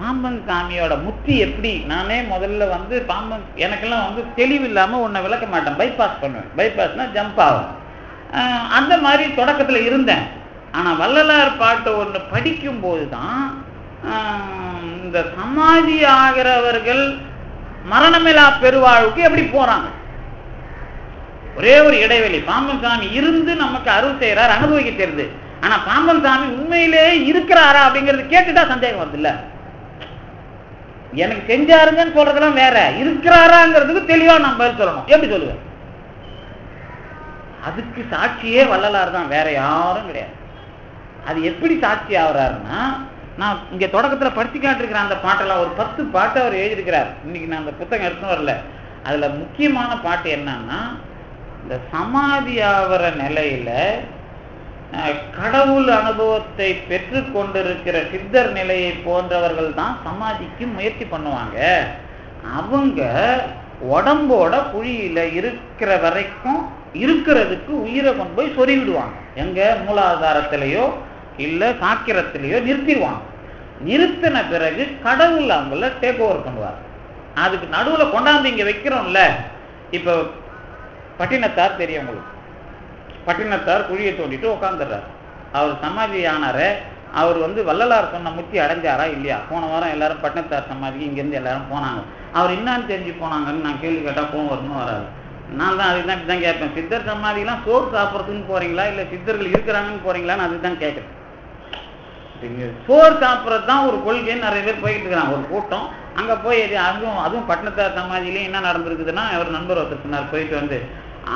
பாம்பன் சாமியோட முத்தி எப்படி? நானே முதல்ல வந்து பாம்பன் எனக்கெல்லாம் வந்து தெளிவு இல்லாமல் உன்னை விளக்க மாட்டேன். பைபாஸ் பண்ணுவேன். பைபாஸ்னா ஜம்ப் ஆகும். அந்த மாதிரி தொடக்கத்துல இருந்தேன். ஆனா வள்ளலார் பாட்டு ஒண்ணு படிக்கும் போதுதான் ஆஹ் இந்த சமாதி ஆகிறவர்கள் மரணமிலா பெருவாழ்வுக்கு எப்படி போறாங்க? ஒரே ஒரு இடைவெளி. பாம்பன் சாமி இருந்து நமக்கு அருள் செய்கிறார் அனுபவிக்க தெரியுது. ஆனா பாம்பன் சாமி உண்மையிலே இருக்கிறாரா அப்படிங்கிறது கேட்டுட்டா சந்தேகம் வருது இல்லை எனக்கு செஞ்சாருங்கன்னு சொல்றதெல்லாம் வேற. இருக்கிறாராங்கிறதுக்கு தெளிவா நான் பதில் சொல்லணும். எப்படி சொல்லுவேன்? அதுக்கு சாட்சியே வள்ளலார் தான் வேற யாரும் கிடையாது. அது எப்படி சாட்சி ஆகுறாருன்னா நான் இங்க தொடக்கத்துல படிச்சு காட்டிருக்கிறேன் அந்த பாட்டெல்லாம் ஒரு பத்து பாட்டு அவர் எழுதியிருக்கிறார். இன்னைக்கு நான் அந்த புத்தகம் எடுத்துன்னு வரல. அதுல முக்கியமான பாட்டு என்னன்னா இந்த சமாதி ஆகிற நிலையில கடவுள் அனுபவத்தை பெற்று கொண்டிருக்கிற சித்தர் நிலையை போன்றவர்கள் தான் சமாதிக்கு முயற்சி பண்ணுவாங்க. அவங்க உடம்போட குழியில இருக்கிற வரைக்கும் இருக்கிறதுக்கு உயிரை கொண்டு போய் சொறிவிடுவாங்க எங்க? மூலாதாரத்திலேயோ இல்ல சாக்கிரத்திலேயோ நிறுத்திடுவாங்க. நிறுத்தின பிறகு கடவுள் அவங்கள டேக் ஓவர் பண்ணுவார். அதுக்கு நடுவுல கொண்டாந்து இங்க வைக்கிறோம்ல. இப்ப பட்டினத்தார் தெரியும் உங்களுக்கு. பட்டினத்தார் குழியை தோண்டிட்டு உட்காந்துடுறார் அவர் சமாதி ஆனாரு அவர் வந்து வள்ளலார் சொன்ன முத்தி அடைஞ்சாரா இல்லையா? போன வாரம் எல்லாரும் பட்டினத்தார் சமாதிக்கு இங்கேருந்து எல்லாரும் போனாங்க. அவர் என்னன்னு தெரிஞ்சு போனாங்கன்னு நான் கேள்வி கேட்டா போன் வரணும் வராது. நான் தான் அதுக்கு தான் தான் கேட்பேன். சித்தர் சமாதிலாம் சோறு சாப்பிட்றதுன்னு போறீங்களா? இல்ல சித்தர்கள் இருக்கிறாங்கன்னு போறீங்களான்னு அதுக்கு தான் கேட்குறேன் சோறு சாப்பிட்றது தான் ஒரு கொள்கைன்னு நிறைய பேர் போய்கிட்டு இருக்கிறாங்க. ஒரு கூட்டம். அங்க போய் இது அதுவும் அதுவும் பட்டினத்தார் சமாதியிலையும் என்ன நடந்திருக்குதுன்னா அவர் நண்பர் ஒருத்தர் சொன்னார் போயிட்டு வந்து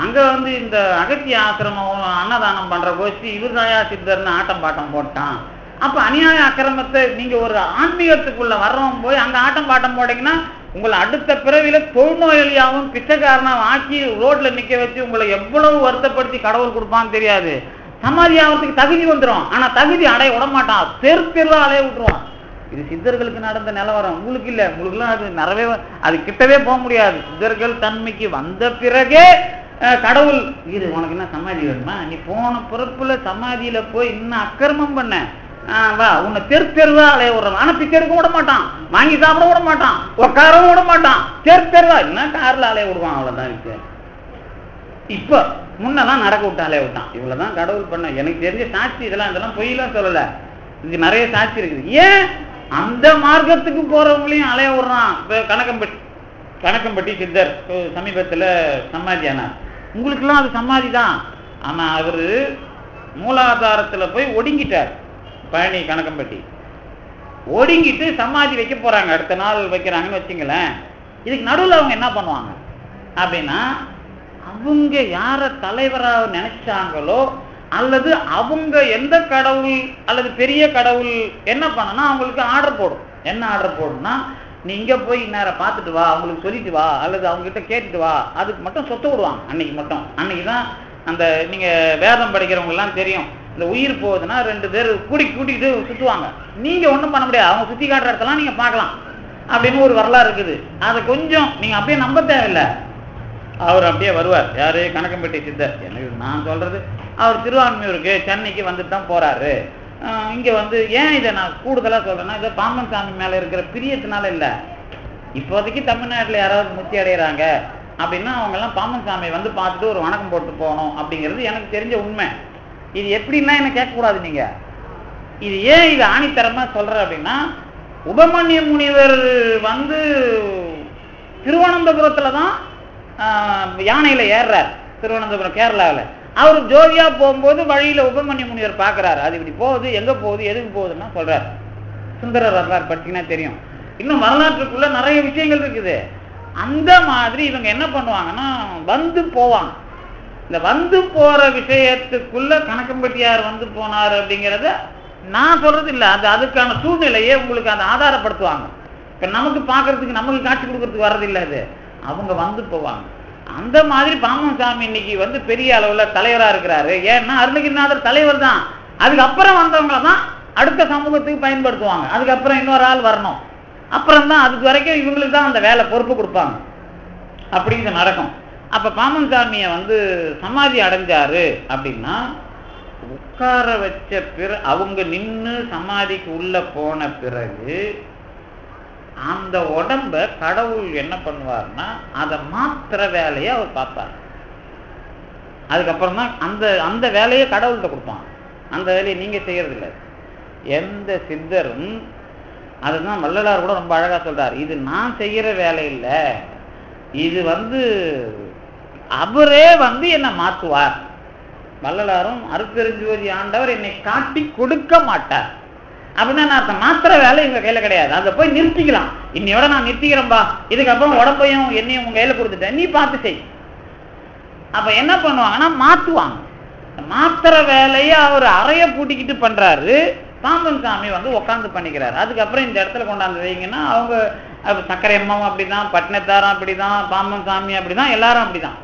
அங்க வந்து இந்த அகத்திய ஆசிரமம் அன்னதானம் பண்ற கோஷ்டி இவர் தாயா சித்தர்னு ஆட்டம் பாட்டம் போட்டான். அப்ப அநியாய அக்கிரமத்தை நீங்க ஒரு ஆன்மீகத்துக்குள்ள வர்றவன் போய் அங்க ஆட்டம் பாட்டம் போட்டீங்கன்னா உங்களை அடுத்த பிறவில தொழுநோயாளியாகவும் பிச்சைக்காரனாகவும் ஆக்கி ரோட்ல நிக்க வச்சு உங்களை எவ்வளவு வருத்தப்படுத்தி கடவுள் கொடுப்பான்னு தெரியாது. சமாதி ஆகிறதுக்கு தகுதி வந்துடும் ஆனா தகுதி அடைய விட மாட்டான் தெரு தெருவா அலைய விட்டுருவான். இது சித்தர்களுக்கு நடந்த நிலவரம். உங்களுக்கு இல்ல. உங்களுக்குலாம் அது நிறவே அது கிட்டவே போக முடியாது. சித்தர்கள் தன்மைக்கு வந்த பிறகே கடவுள் இது உனக்கு என்ன சமாதி வேணுமா? நீ போன பிறப்புல சமாதியில போய் இன்னும் அக்கிரமம் பண்ண? ஆஹ், வா உன்னை தெரு தெருவா அலைய விடுறான் ஆனா பிச்சருக்கும் விட மாட்டான். வாங்கி சாப்பிட விட மாட்டான். உட்காரவும் விட மாட்டான். தெரு தெருவா. என்ன கார்ல அலைய விடுவான். அவ்வளவுதான் இருக்கு. இப்ப முன்னெல்லாம் நடக்க விட்டு அலைய விட்டான். இவ்வளவுதான் கடவுள் பண்ண. எனக்கு தெரிஞ்ச சாட்சி இதெல்லாம் இதெல்லாம் பொய்யெல்லாம் சொல்லல. இது நிறைய சாட்சி இருக்குது. ஏன்? அந்த மார்க்கத்துக்கு போறவங்களையும் அலைய விடுறான். கணக்கம்பட்டி கணக்கம்பட்டி சித்தர் சமீபத்துல சமாதி உங்களுக்கெல்லாம் அது சமாதி தான் ஆனா அவரு மூலாதாரத்துல போய் ஒடுங்கிட்டார் பழனி கணக்கம்பட்டி ஒடுங்கிட்டு சமாதி வைக்க போறாங்க. அடுத்த நாள் வைக்கிறாங்கன்னு வச்சுங்களேன் இதுக்கு நடுவில் அவங்க என்ன பண்ணுவாங்க? அப்படின்னா அவங்க யார தலைவராக நினைச்சாங்களோ அல்லது அவங்க எந்த கடவுள் அல்லது பெரிய கடவுள் என்ன பண்ணனா அவங்களுக்கு ஆர்டர் போடும். என்ன ஆர்டர் போடும்னா நீ இங்க போய் இன்னார பார்த்துட்டு வா அவங்களுக்கு சொல்லிட்டு வா அல்லது அவங்க கிட்ட கேட்டுட்டு வா அதுக்கு மட்டும் சொத்து விடுவாங்க அன்னைக்கு மட்டும். அன்னைக்கு தான் அந்த நீங்க வேதம் படிக்கிறவங்க எல்லாம் தெரியும். இந்த உயிர் போகுதுன்னா ரெண்டு பேர் கூடி கூட்டிட்டு சுத்துவாங்க. நீங்க ஒண்ணும் பண்ண முடியாது. அவங்க சுத்தி காட்டுற இடத்தெல்லாம் நீங்க பார்க்கலாம். அப்படின்னு ஒரு வரலாறு இருக்குது. அதை கொஞ்சம் நீங்க அப்படியே நம்ப தேவையில்லை. அவர் அப்படியே வருவார். யாரு? கணக்கம்பட்டி சித்தர். எனக்கு நான் சொல்றது? அவர் திருவான்மையூருக்கு சென்னைக்கு வந்துட்டு தான் போறாரு. இங்கே வந்து ஏன் இதை நான் கூடுதலாக சொல்கிறேன்னா இதை பாம்பன் சாமி மேலே இருக்கிற பிரியத்தினால இல்லை. இப்போதைக்கு தமிழ்நாட்டில் யாராவது முத்தி அடைகிறாங்க அப்படின்னா அவங்கெல்லாம் பாம்பன் சாமியை வந்து பார்த்துட்டு ஒரு வணக்கம் போட்டு போகணும் அப்படிங்கிறது எனக்கு தெரிஞ்ச உண்மை. இது எப்படின்னா என்ன கேட்கக்கூடாது நீங்கள் இது ஏன் இது ஆணித்தரமாக சொல்கிற அப்படின்னா உபமன்ய முனிவர் வந்து திருவனந்தபுரத்தில் தான் யானையில் ஏறுறார். திருவனந்தபுரம் கேரளாவில். அவர் ஜோதியா போகும்போது வழியில உபமன்ய முனிவர் பாக்குறாரு. அது இப்படி போகுது எங்க போகுது எதுக்கு போகுதுன்னா சொல்றாரு. சுந்தரர் வரலாறு படிச்சீங்கன்னா தெரியும். இன்னும் வரலாற்றுக்குள்ள நிறைய விஷயங்கள் இருக்குது. அந்த மாதிரி இவங்க என்ன பண்ணுவாங்கன்னா வந்து போவாங்க. இந்த வந்து போற விஷயத்துக்குள்ள கணக்கம்பட்டியார் வந்து போனார் அப்படிங்கிறத நான் சொல்றது இல்ல அது அதுக்கான சூழ்நிலையை உங்களுக்கு அதை ஆதாரப்படுத்துவாங்க. இப்ப நமக்கு பாக்குறதுக்கு நமக்கு காட்சி கொடுக்கறதுக்கு வர்றது இல்ல அது. அவங்க வந்து போவாங்க. அந்த மாதிரி பாமன் சாமி இன்னைக்கு வந்து பெரிய அளவுல தலைவரா இருக்கிறாரு. ஏன்னா அருணகிரிநாதர் தலைவர் தான் அதுக்கப்புறம் வந்தவங்கள தான் அடுத்த சமூகத்துக்கு பயன்படுத்துவாங்க. அதுக்கப்புறம் இன்னொரு ஆள் வரணும். அப்புறம் தான் அதுக்கு வரைக்கும் இவங்களுக்கு தான் அந்த வேலை பொறுப்பு கொடுப்பாங்க. அப்படிங்கிறது நடக்கும். அப்ப பாமன் சாமியை வந்து சமாதி அடைஞ்சாரு அப்படின்னா உட்கார வச்ச பிற அவங்க நின்று சமாதிக்கு உள்ள போன பிறகு அந்த உடம்ப கடவுள் என்ன பண்ணுவார்னா அதை மாத்துற வேலையை அவர் பார்ப்பார். அதுக்கப்புறம் தான் அந்த அந்த வேலையை கடவுள்கிட்ட கொடுப்பான். அந்த வேலையை நீங்க செய்யறது இல்லை எந்த சித்தரும் அதுதான் வள்ளலார் கூட ரொம்ப அழகா சொல்றார் இது நான் செய்யற வேலை இல்லை. இது வந்து அவரே வந்து என்னை மாத்துவார். வள்ளலாரும் அருப்பெருஞ்சோதி ஆண்டவர் என்னை காட்டி கொடுக்க மாட்டார். அப்படின்னா நான் அர்த்தம் மாத்திர வேலை இவங்க கையில கிடையாது. அதை போய் நிறுத்திக்கலாம். இன்னையோட நான் நிறுத்திக்கிறேன்பா இதுக்கப்புறம் உடம்பையும் என்னையும் உங்க கையில கொடுத்துட்டேன். நீ பார்த்து செய். அப்ப என்ன பண்ணுவாங்கன்னா மாத்துவாங்க. மாத்திர வேலையை அவர் அறைய பூட்டிக்கிட்டு பண்றாரு. பாம்பன் சாமி வந்து உட்காந்து பண்ணிக்கிறாரு. அதுக்கப்புறம் இந்த இடத்துல கொண்டாந்து வைங்கன்னா அவங்க சக்கரை அம்மாவும் அப்படிதான் பட்டினத்தாரம் அப்படிதான் பாம்பன் சாமி அப்படிதான் எல்லாரும் அப்படிதான்.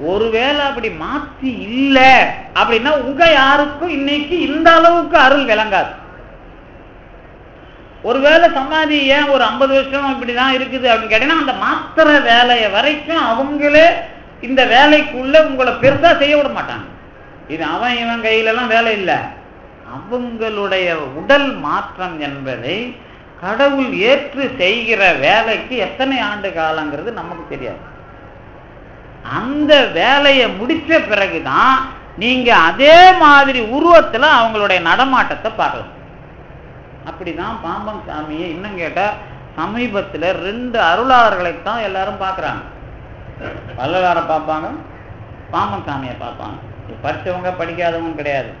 ஒருவேளை அப்படி மாத்தி இல்ல அப்படின்னா உங்க யாருக்கும் இன்னைக்கு இந்த அளவுக்கு அருள் விளங்காது. ஒருவேளை சமாதி ஏன் ஒரு ஐம்பது வருஷம் இப்படிதான் இருக்குது அப்படின்னு கேட்டீங்கன்னா அந்த மாத்திர வேலையை வரைக்கும் அவங்களே இந்த வேலைக்குள்ள உங்களை பெருசா செய்ய விட மாட்டாங்க. இது அவன் இவன் கையில எல்லாம் வேலை இல்லை. அவங்களுடைய உடல் மாற்றம் என்பதை கடவுள் ஏற்று செய்கிற வேலைக்கு எத்தனை ஆண்டு காலங்கிறது நமக்கு தெரியாது. அந்த வேலையை முடித்த பிறகுதான் நீங்க அதே மாதிரி உருவத்துல அவங்களுடைய நடமாட்டத்தை பார்க்கலாம். அப்படிதான் பாம்பன் சாமியை இன்னும் கேட்டா சமீபத்துல ரெண்டு அருளாளர்களைத்தான் எல்லாரும் பார்க்கறாங்க. வள்ளலாரை பார்ப்பாங்க பாம்பன் சாமியை பார்ப்பாங்க. படித்தவங்க படிக்காதவங்க கிடையாது.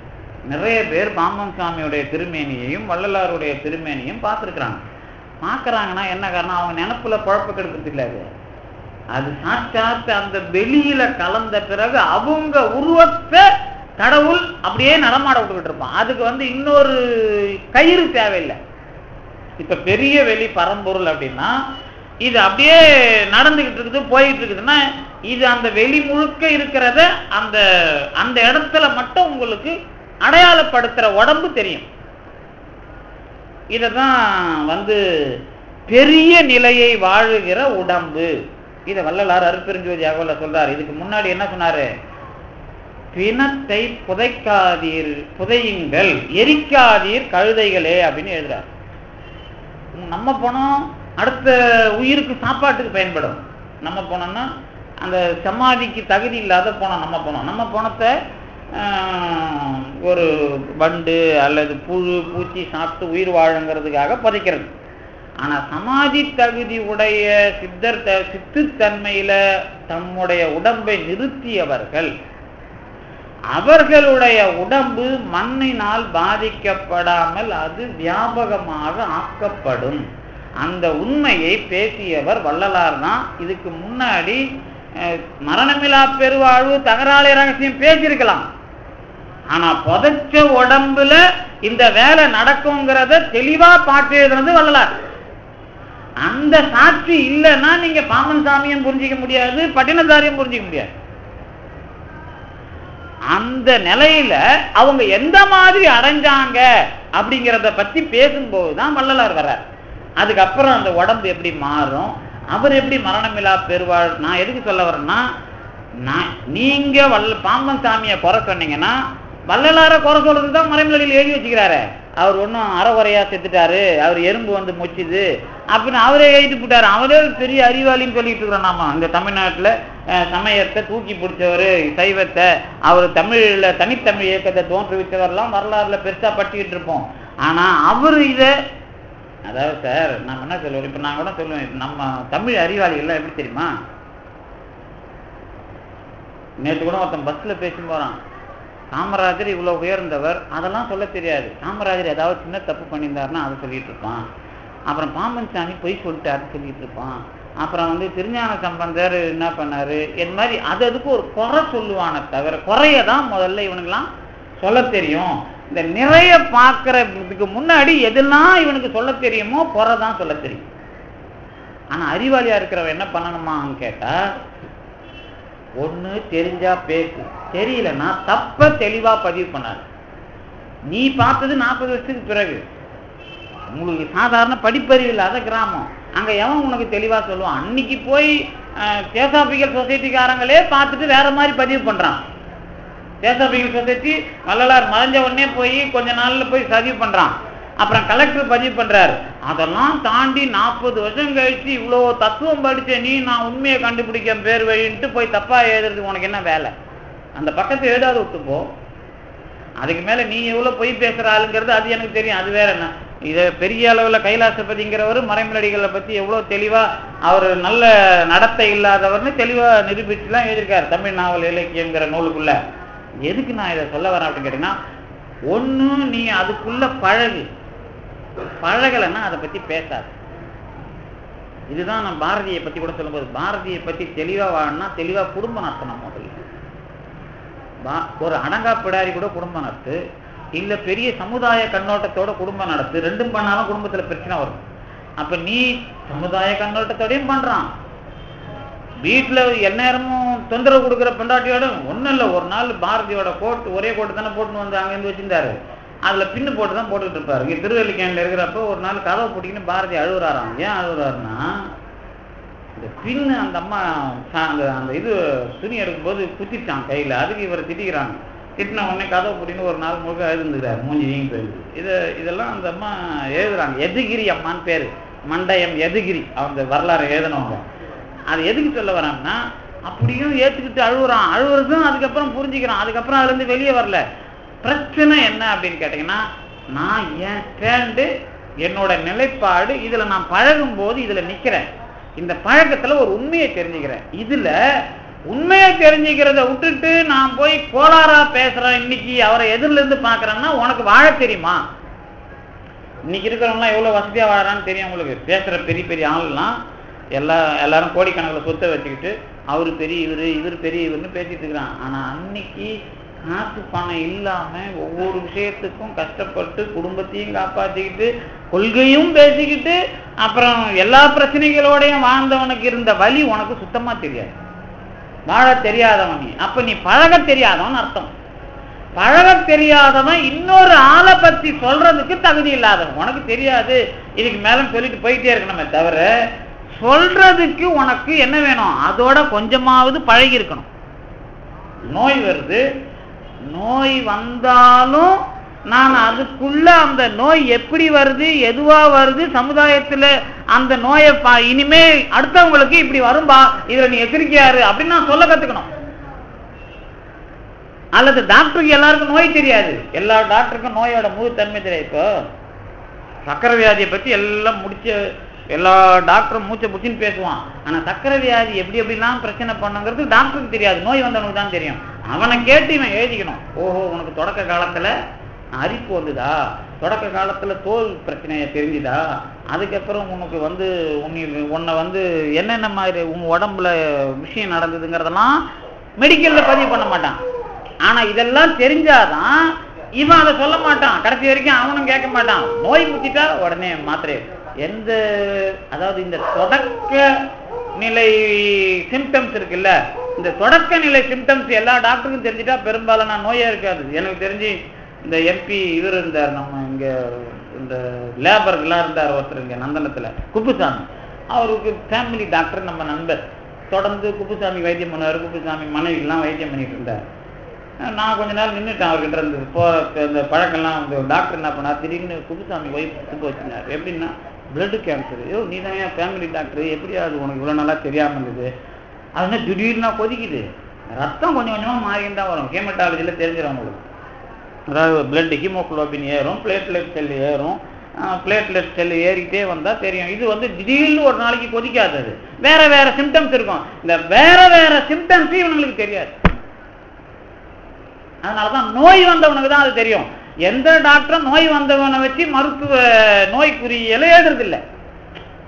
நிறைய பேர் பாம்பன் சாமியுடைய திருமேனியையும் வள்ளலாருடைய திருமேனியும் பார்த்துருக்குறாங்க. பார்க்கறாங்கன்னா என்ன காரணம்? அவங்க நினப்புல குழப்ப கெடுக்கிறது இல்லை அது சாட்சாத்து அந்த வெளியில கலந்த பிறகு அவங்க உருவத்தை கடவுள் அப்படியே நடமாட விட்டுக்கிட்டு இருப்பான். அதுக்கு வந்து இன்னொரு கயிறு தேவையில்லை. இப்ப பெரிய வெளி பரம்பொருள் அப்படின்னா இது அப்படியே நடந்துகிட்டு இருக்குது போயிட்டு இருக்குதுன்னா இது அந்த வெளி முழுக்க இருக்கிறத அந்த அந்த இடத்துல மட்டும் உங்களுக்கு அடையாளப்படுத்துற உடம்பு தெரியும். இததான் வந்து பெரிய நிலையை வாழுகிற உடம்பு. இத வள்ளலார் அருப்பெருஞ்சோதி அகவல சொல்றாரு. இதுக்கு முன்னாடி என்ன சொன்னாரு? பிணத்தை புதைக்காதீர் புதையுங்கள் எரிக்காதீர் கழுதைகளே அப்படின்னு எழுதுறாரு. நம்ம பணம் அடுத்த உயிருக்கு சாப்பாட்டுக்கு பயன்படும். நம்ம போனோம்னா அந்த சமாதிக்கு தகுதி இல்லாத போனோம் நம்ம போனோம் நம்ம போனத்தை ஆஹ், ஒரு வண்டு அல்லது புழு பூச்சி சாப்பிட்டு உயிர் வாழுங்கிறதுக்காக புதைக்கிறது. ஆனா சமாதி தகுதி உடைய சித்தர் சித்துத்தன்மையில தம்முடைய உடம்பை நிறுத்தியவர்கள். அவர்களுடைய உடம்பு மண்ணினால் பாதிக்கப்படாமல் அது வியாபகமாக ஆக்கப்படும். அந்த உண்மையை பேசியவர் வள்ளலார் தான். இதுக்கு முன்னாடி அஹ், மரணமிலா பெருவாழ்வு தகராளி ரகசியம் பேசியிருக்கலாம். ஆனா புதைச்ச உடம்புல இந்த வேலை நடக்குங்கிறத தெளிவா பாட்டு எழுதுனது வள்ளலார். அந்த சாட்சி இல்லைன்னா நீங்க பாமன் சாமியும் புரிஞ்சிக்க முடியாது பட்டினதாரியும் புரிஞ்சிக்க முடியாது. அந்த நிலையில அவங்க எந்த மாதிரி அடைஞ்சாங்க அப்படிங்கிறத பத்தி பேசும்போது தான் வள்ளலார் வர்றார். அதுக்கப்புறம் அந்த உடம்பு எப்படி மாறும் அவர் எப்படி மரணமில்லா பெறுவாள் நான் எதுக்கு சொல்ல வரேன்னா நான் நீங்க வல்ல பாம்பன் சாமியை குறை சொன்னீங்கன்னா வள்ளலார குறை சொல்றது தான் மறைமலையில் எழுதி வச்சுக்கிறாரு. அவர் ஒன்றும் அறகுறையா செத்துட்டாரு. அவர் எறும்பு வந்து மொச்சுது. அப்படின்னு அவரே எழுதி போட்டாரு அவரே ஒரு பெரிய அறிவாளின்னு சொல்லிட்டு இருக்கிறோம் நாம. இந்த தமிழ்நாட்டுல சமயத்தை தூக்கி பிடிச்சவர் சைவத்தை அவர் தமிழ்ல தனித்தமிழ் இயக்கத்தை தோற்றுவித்தவர்லாம் வரலாறுல பெருசா பட்டிக்கிட்டு இருப்போம். ஆனா அவர் இதை அதாவது சார் நம்ம என்ன சொல்லுவோம்? இப்ப நான் கூட சொல்லுவேன். நம்ம தமிழ் அறிவாளிகள்லாம் எப்படி தெரியுமா? நேற்று கூட ஒருத்தன் பஸ்ல பேசி போறான். காமராஜர் இவ்வளவு உயர்ந்தவர் அதெல்லாம் சொல்ல தெரியாது. காமராஜர் ஏதாவது சின்ன தப்பு பண்ணியிருந்தாருன்னா அதை சொல்லிட்டு இருப்பான். அப்புறம் பாம்பன் சாமி பொய் சொல்லிட்டாருன்னு சொல்லிட்டு இருப்பான். அப்புறம் வந்து திருஞான சம்பந்தர் என்ன பண்ணாரு? இது மாதிரி அது அதுக்கு ஒரு குறை சொல்லுவானே தவிர குறைய தான் முதல்ல இவனுக்கெல்லாம் சொல்ல தெரியும். இந்த நிறைய பார்க்கறதுக்கு முன்னாடி எதெல்லாம் இவனுக்கு சொல்ல தெரியுமோ குறை தான் சொல்ல தெரியும். ஆனா அறிவாளியா இருக்கிறவன் என்ன பண்ணணுமான்னு கேட்டா ஒண்ணு தெரிஞ்சா பேக்கு. தெரியலன்னா தப்ப தெளிவா பதிவு பண்ணாரு நீ பார்த்தது நாற்பது வருஷத்துக்கு பிறகு. உங்களுக்கு சாதாரண படிப்பறிவு இல்லாத கிராமம். அங்க எவன் உனக்கு தெளிவா சொல்லுவான்? அன்னைக்கு போய் தேசாபிக்கல் சொசைட்டிக்காரங்களே பார்த்துட்டு வேற மாதிரி பதிவு பண்றான். தேசாபிக்கல் சொசைட்டி வள்ளலார் மறைஞ்ச உடனே போய் கொஞ்ச நாள்ல போய் சதிவு பண்றான். அப்புறம் கலெக்டர் பதிவு பண்றாரு. அதெல்லாம் தாண்டி நாற்பது வருஷம் கழிச்சு இவ்வளோ தத்துவம் படிச்ச நீ நான் உண்மையை கண்டுபிடிக்க பேர் வழின்ட்டு போய் தப்பா எழுதுறது உனக்கு என்ன வேலை? அந்த பக்கத்தை எழுதாத விட்டுப்போ அதுக்கு மேல நீ எவ்வளவு பொய் பேசுற ஆளுங்கிறது அது எனக்கு தெரியும். அது வேற என்ன? இத பெரிய அளவுல கைலாசபதிங்கிறவர் மறைமலடிகளை பத்தி எவ்வளவு தெளிவா அவர் நல்ல நடத்தை இல்லாதவர்னு தெளிவா நிரூபிச்சுலாம் எழுதியிருக்காரு தமிழ் நாவல் இலக்கியங்கிற நூலுக்குள்ள. எதுக்கு நான் இதை சொல்ல வரேன் அப்படின்னு கேட்டீங்கன்னா ஒண்ணு நீ அதுக்குள்ள பழகு. பழகலைன்னா அதை பத்தி பேசாது. இதுதான் நான் பாரதியை பத்தி கூட சொல்லும்போது பாரதியை பத்தி தெளிவா வாழணும்னா தெளிவா குடும்பம் நடத்தணும் முதல்ல. பா- ஒரு அடங்கா பிடாரி கூட குடும்பம் நடத்து இல்ல பெரிய சமுதாய கண்ணோட்டத்தோட குடும்பம் நடத்து ரெண்டும் பண்ணாலும் குடும்பத்துல பிரச்சனை வரும். அப்ப நீ சமுதாய கண்ணோட்டத்தோடையும் பண்றான். வீட்டுல எந்நேரமும் தொந்தரவு கொடுக்குற பெண்டாட்டியோட ஒண்ணும் இல்ல. ஒரு நாள் பாரதியோட கோட் ஒரே கோட்டு தானே போட்டுன்னு வந்து அங்கிருந்து வச்சிருந்தாரு. அதுல பின்னு போட்டு தான் போட்டுட்டு இருப்பாரு. இங்க திருவள்ளிக்கேன்ல இருக்கிறப்ப ஒரு நாள் கதவை போட்டிக்கின்னு பாரதி அழுகுறாராம் ஏன் அழுகுறாருன்னா இந்த பின்னு அந்த அம்மா சா- அந்த அந்த இது துணி எடுக்கும்போது குத்திட்டான் கையில. அதுக்கு இவரை திட்டிக்கிறாங்க. திட்டின உடனே கதவை போட்டின்னு ஒரு நாள் முழுக்க எழுதுந்துக்கிறாரு மூஞ்சி நீங்க போயிருக்கு இதை இதெல்லாம் அந்த அம்மா எழுதுறாங்க. எதுகிரி அம்மான்னு பேரு. மண்டயம் எதுகிரி. அவங்க வரலாறு எழுதினவங்க. அது எதுக்கு சொல்ல வராங்கன்னா அப்படியும் ஏத்துக்கிட்டு அழுகுறான் அழுகுறதும் அதுக்கப்புறம் புரிஞ்சுக்கிறான். அதுக்கப்புறம் அதுல இருந்து வெளியே வரல. பிரச்சனை என்ன அப்படின்னு கேட்டீங்கன்னா நான் என் ஸ்டாண்டு என்னோட நிலைப்பாடு இதுல நான் பழகும் போது இதுல நிக்கிறேன். இந்த பழக்கத்துல ஒரு உண்மையை தெரிஞ்சுக்கிறேன். இதுல உண்மையை தெரிஞ்சுக்கிறத விட்டுட்டு நான் போய் கோளாரா பேசுறேன் இன்னைக்கு அவரை எதிரில இருந்து பாக்குறேன்னா உனக்கு வாழ தெரியுமா? இன்னைக்கு இருக்கிறவங்களாம் எவ்வளவு வசதியா வாழறான்னு தெரியும் உங்களுக்கு. பேசுற பெரிய பெரிய ஆள்லாம் எல்லா எல்லாரும் கோடிக்கணக்கில் சொத்தை வச்சுக்கிட்டு அவரு பெரிய இவரு இவர் பெரிய இவருன்னு பேசிட்டு இருக்கிறான். ஆனா அன்னைக்கு காசு பணம் இல்லாம ஒவ்வொரு விஷயத்துக்கும் கஷ்டப்பட்டு குடும்பத்தையும் காப்பாத்திக்கிட்டு கொள்கையும் பேசிக்கிட்டு அப்புறம் எல்லா பிரச்சனைகளோடையும் வாழ்ந்தவனுக்கு இருந்த வழி உனக்கு சுத்தமா தெரியாது. வாழ தெரியாதவன் நீ. அப்ப நீ பழக தெரியாதவன் அர்த்தம். பழக தெரியாதவன் இன்னொரு ஆளை பத்தி சொல்றதுக்கு தகுதி இல்லாதவன். உனக்கு தெரியாது. இதுக்கு மேலே சொல்லிட்டு போயிட்டே இருக்கணுமே தவிர சொல்றதுக்கு உனக்கு என்ன வேணும்? அதோட கொஞ்சமாவது பழகி இருக்கணும் நோய் வருது. நோய் வந்தாலும் நான் அதுக்குள்ள அந்த நோய் எப்படி வருது எதுவா வருது சமுதாயத்துல அந்த நோயை பா- இனிமே அடுத்தவங்களுக்கு இப்படி வரும்பா இதுல நீ எச்சரிக்கையாரு அப்படின்னு நான் சொல்ல கத்துக்கணும். அல்லது டாக்டருக்கு எல்லாருக்கும் நோய் தெரியாது. எல்லா டாக்டருக்கும் நோயோட முழு தன்மை தெரியாது. இப்போ சக்கரை வியாதியை பத்தி எல்லாம் முடிச்ச எல்லா டாக்டரும் மூச்சை பிடிச்சின்னு பேசுவான். ஆனா சக்கரை வியாதி எப்படி எப்படிலாம் பிரச்சனை பண்ணுங்கிறது டாக்டருக்கு தெரியாது. நோய் வந்தவனுக்கு தான் தெரியும். அவனை கேட்டு இவன் எழுதிக்கணும். ஓஹோ உனக்கு தொடக்க காலத்துல அரிப்பு வந்துதா? தொடக்க காலத்துல தோல் பிரச்சனையை தெரிஞ்சுதா? அதுக்கப்புறம் உனக்கு வந்து உன்னை உன்னை வந்து என்னென்ன மாதிரி உன் உடம்புல விஷயம் நடந்ததுங்கிறதெல்லாம் மெடிக்கல்ல பதிவு பண்ண மாட்டான். ஆனா இதெல்லாம் தெரிஞ்சாதான் இவன் அதை சொல்ல மாட்டான். கடைசி வரைக்கும் அவனும் கேட்க மாட்டான். நோய் முத்திட்டா உடனே மாத்திரை எந்த அதாவது இந்த தொடக்க நிலை சிம்டம்ஸ் இருக்குல்ல இந்த தொடக்க நிலை சிம்டம்ஸ் எல்லா டாக்டருக்கும் தெரிஞ்சுட்டா பெரும்பாலான நோயே இருக்காது. எனக்கு தெரிஞ்சு இந்த எம்பி இவர் இருந்தார் நம்ம இங்கே இந்த லேபர்லாம் இருந்தார் ஒருத்தர் இங்கே நந்தனத்தில் குப்புசாமி. அவருக்கு ஃபேமிலி டாக்டர் நம்ம நண்பர். தொடர்ந்து குப்புசாமி வைத்தியம் பண்ணுவார் குப்புசாமி மனைவிலாம் வைத்தியம் பண்ணிட்டு இருந்தார். நான் கொஞ்ச நாள் நின்றுட்டேன் அவர்கிட்ட இருந்து. போ இந்த பழக்கம்லாம் வந்து டாக்டர் என்ன பண்ணார்? திடீர்னு குப்புசாமி ஒய்ஃப் கூப்பிட்டு வச்சிருந்தார் எப்படின்னா பிளட் கேன்சர் ஐயோ நீ தான் ஏன் ஃபேமிலி டாக்டர் எப்படி அது உனக்கு இவ்வளோ நாளாக தெரியாமல் இருந்தது. அது வந்து திடீர்னா கொதிக்குது. ரத்தம் கொஞ்சம் கொஞ்சமாக மாறின்னு தான் வரும். ஹேமட்டாலஜியில் தெரிஞ்சிடும் உங்களுக்கு அதாவது பிளட் ஹீமோக்ளோபின் ஏறும் பிளேட்லெட் செல் ஏறும். பிளேட்லெட் செல் ஏறிக்கிட்டே வந்தால் தெரியும். இது வந்து திடீர்னு ஒரு நாளைக்கு கொதிக்காது அது. வேற வேற சிம்டம்ஸ் இருக்கும். இந்த வேற வேற சிம்டம்ஸ் இவங்களுக்கு தெரியாது. அதனாலதான் நோய் வந்தவனுக்கு தான் அது தெரியும். எந்த டாக்டரும் நோய் வந்தவனை வச்சு மருத்துவ நோய்க்குறியலை எழுதுறது இல்லை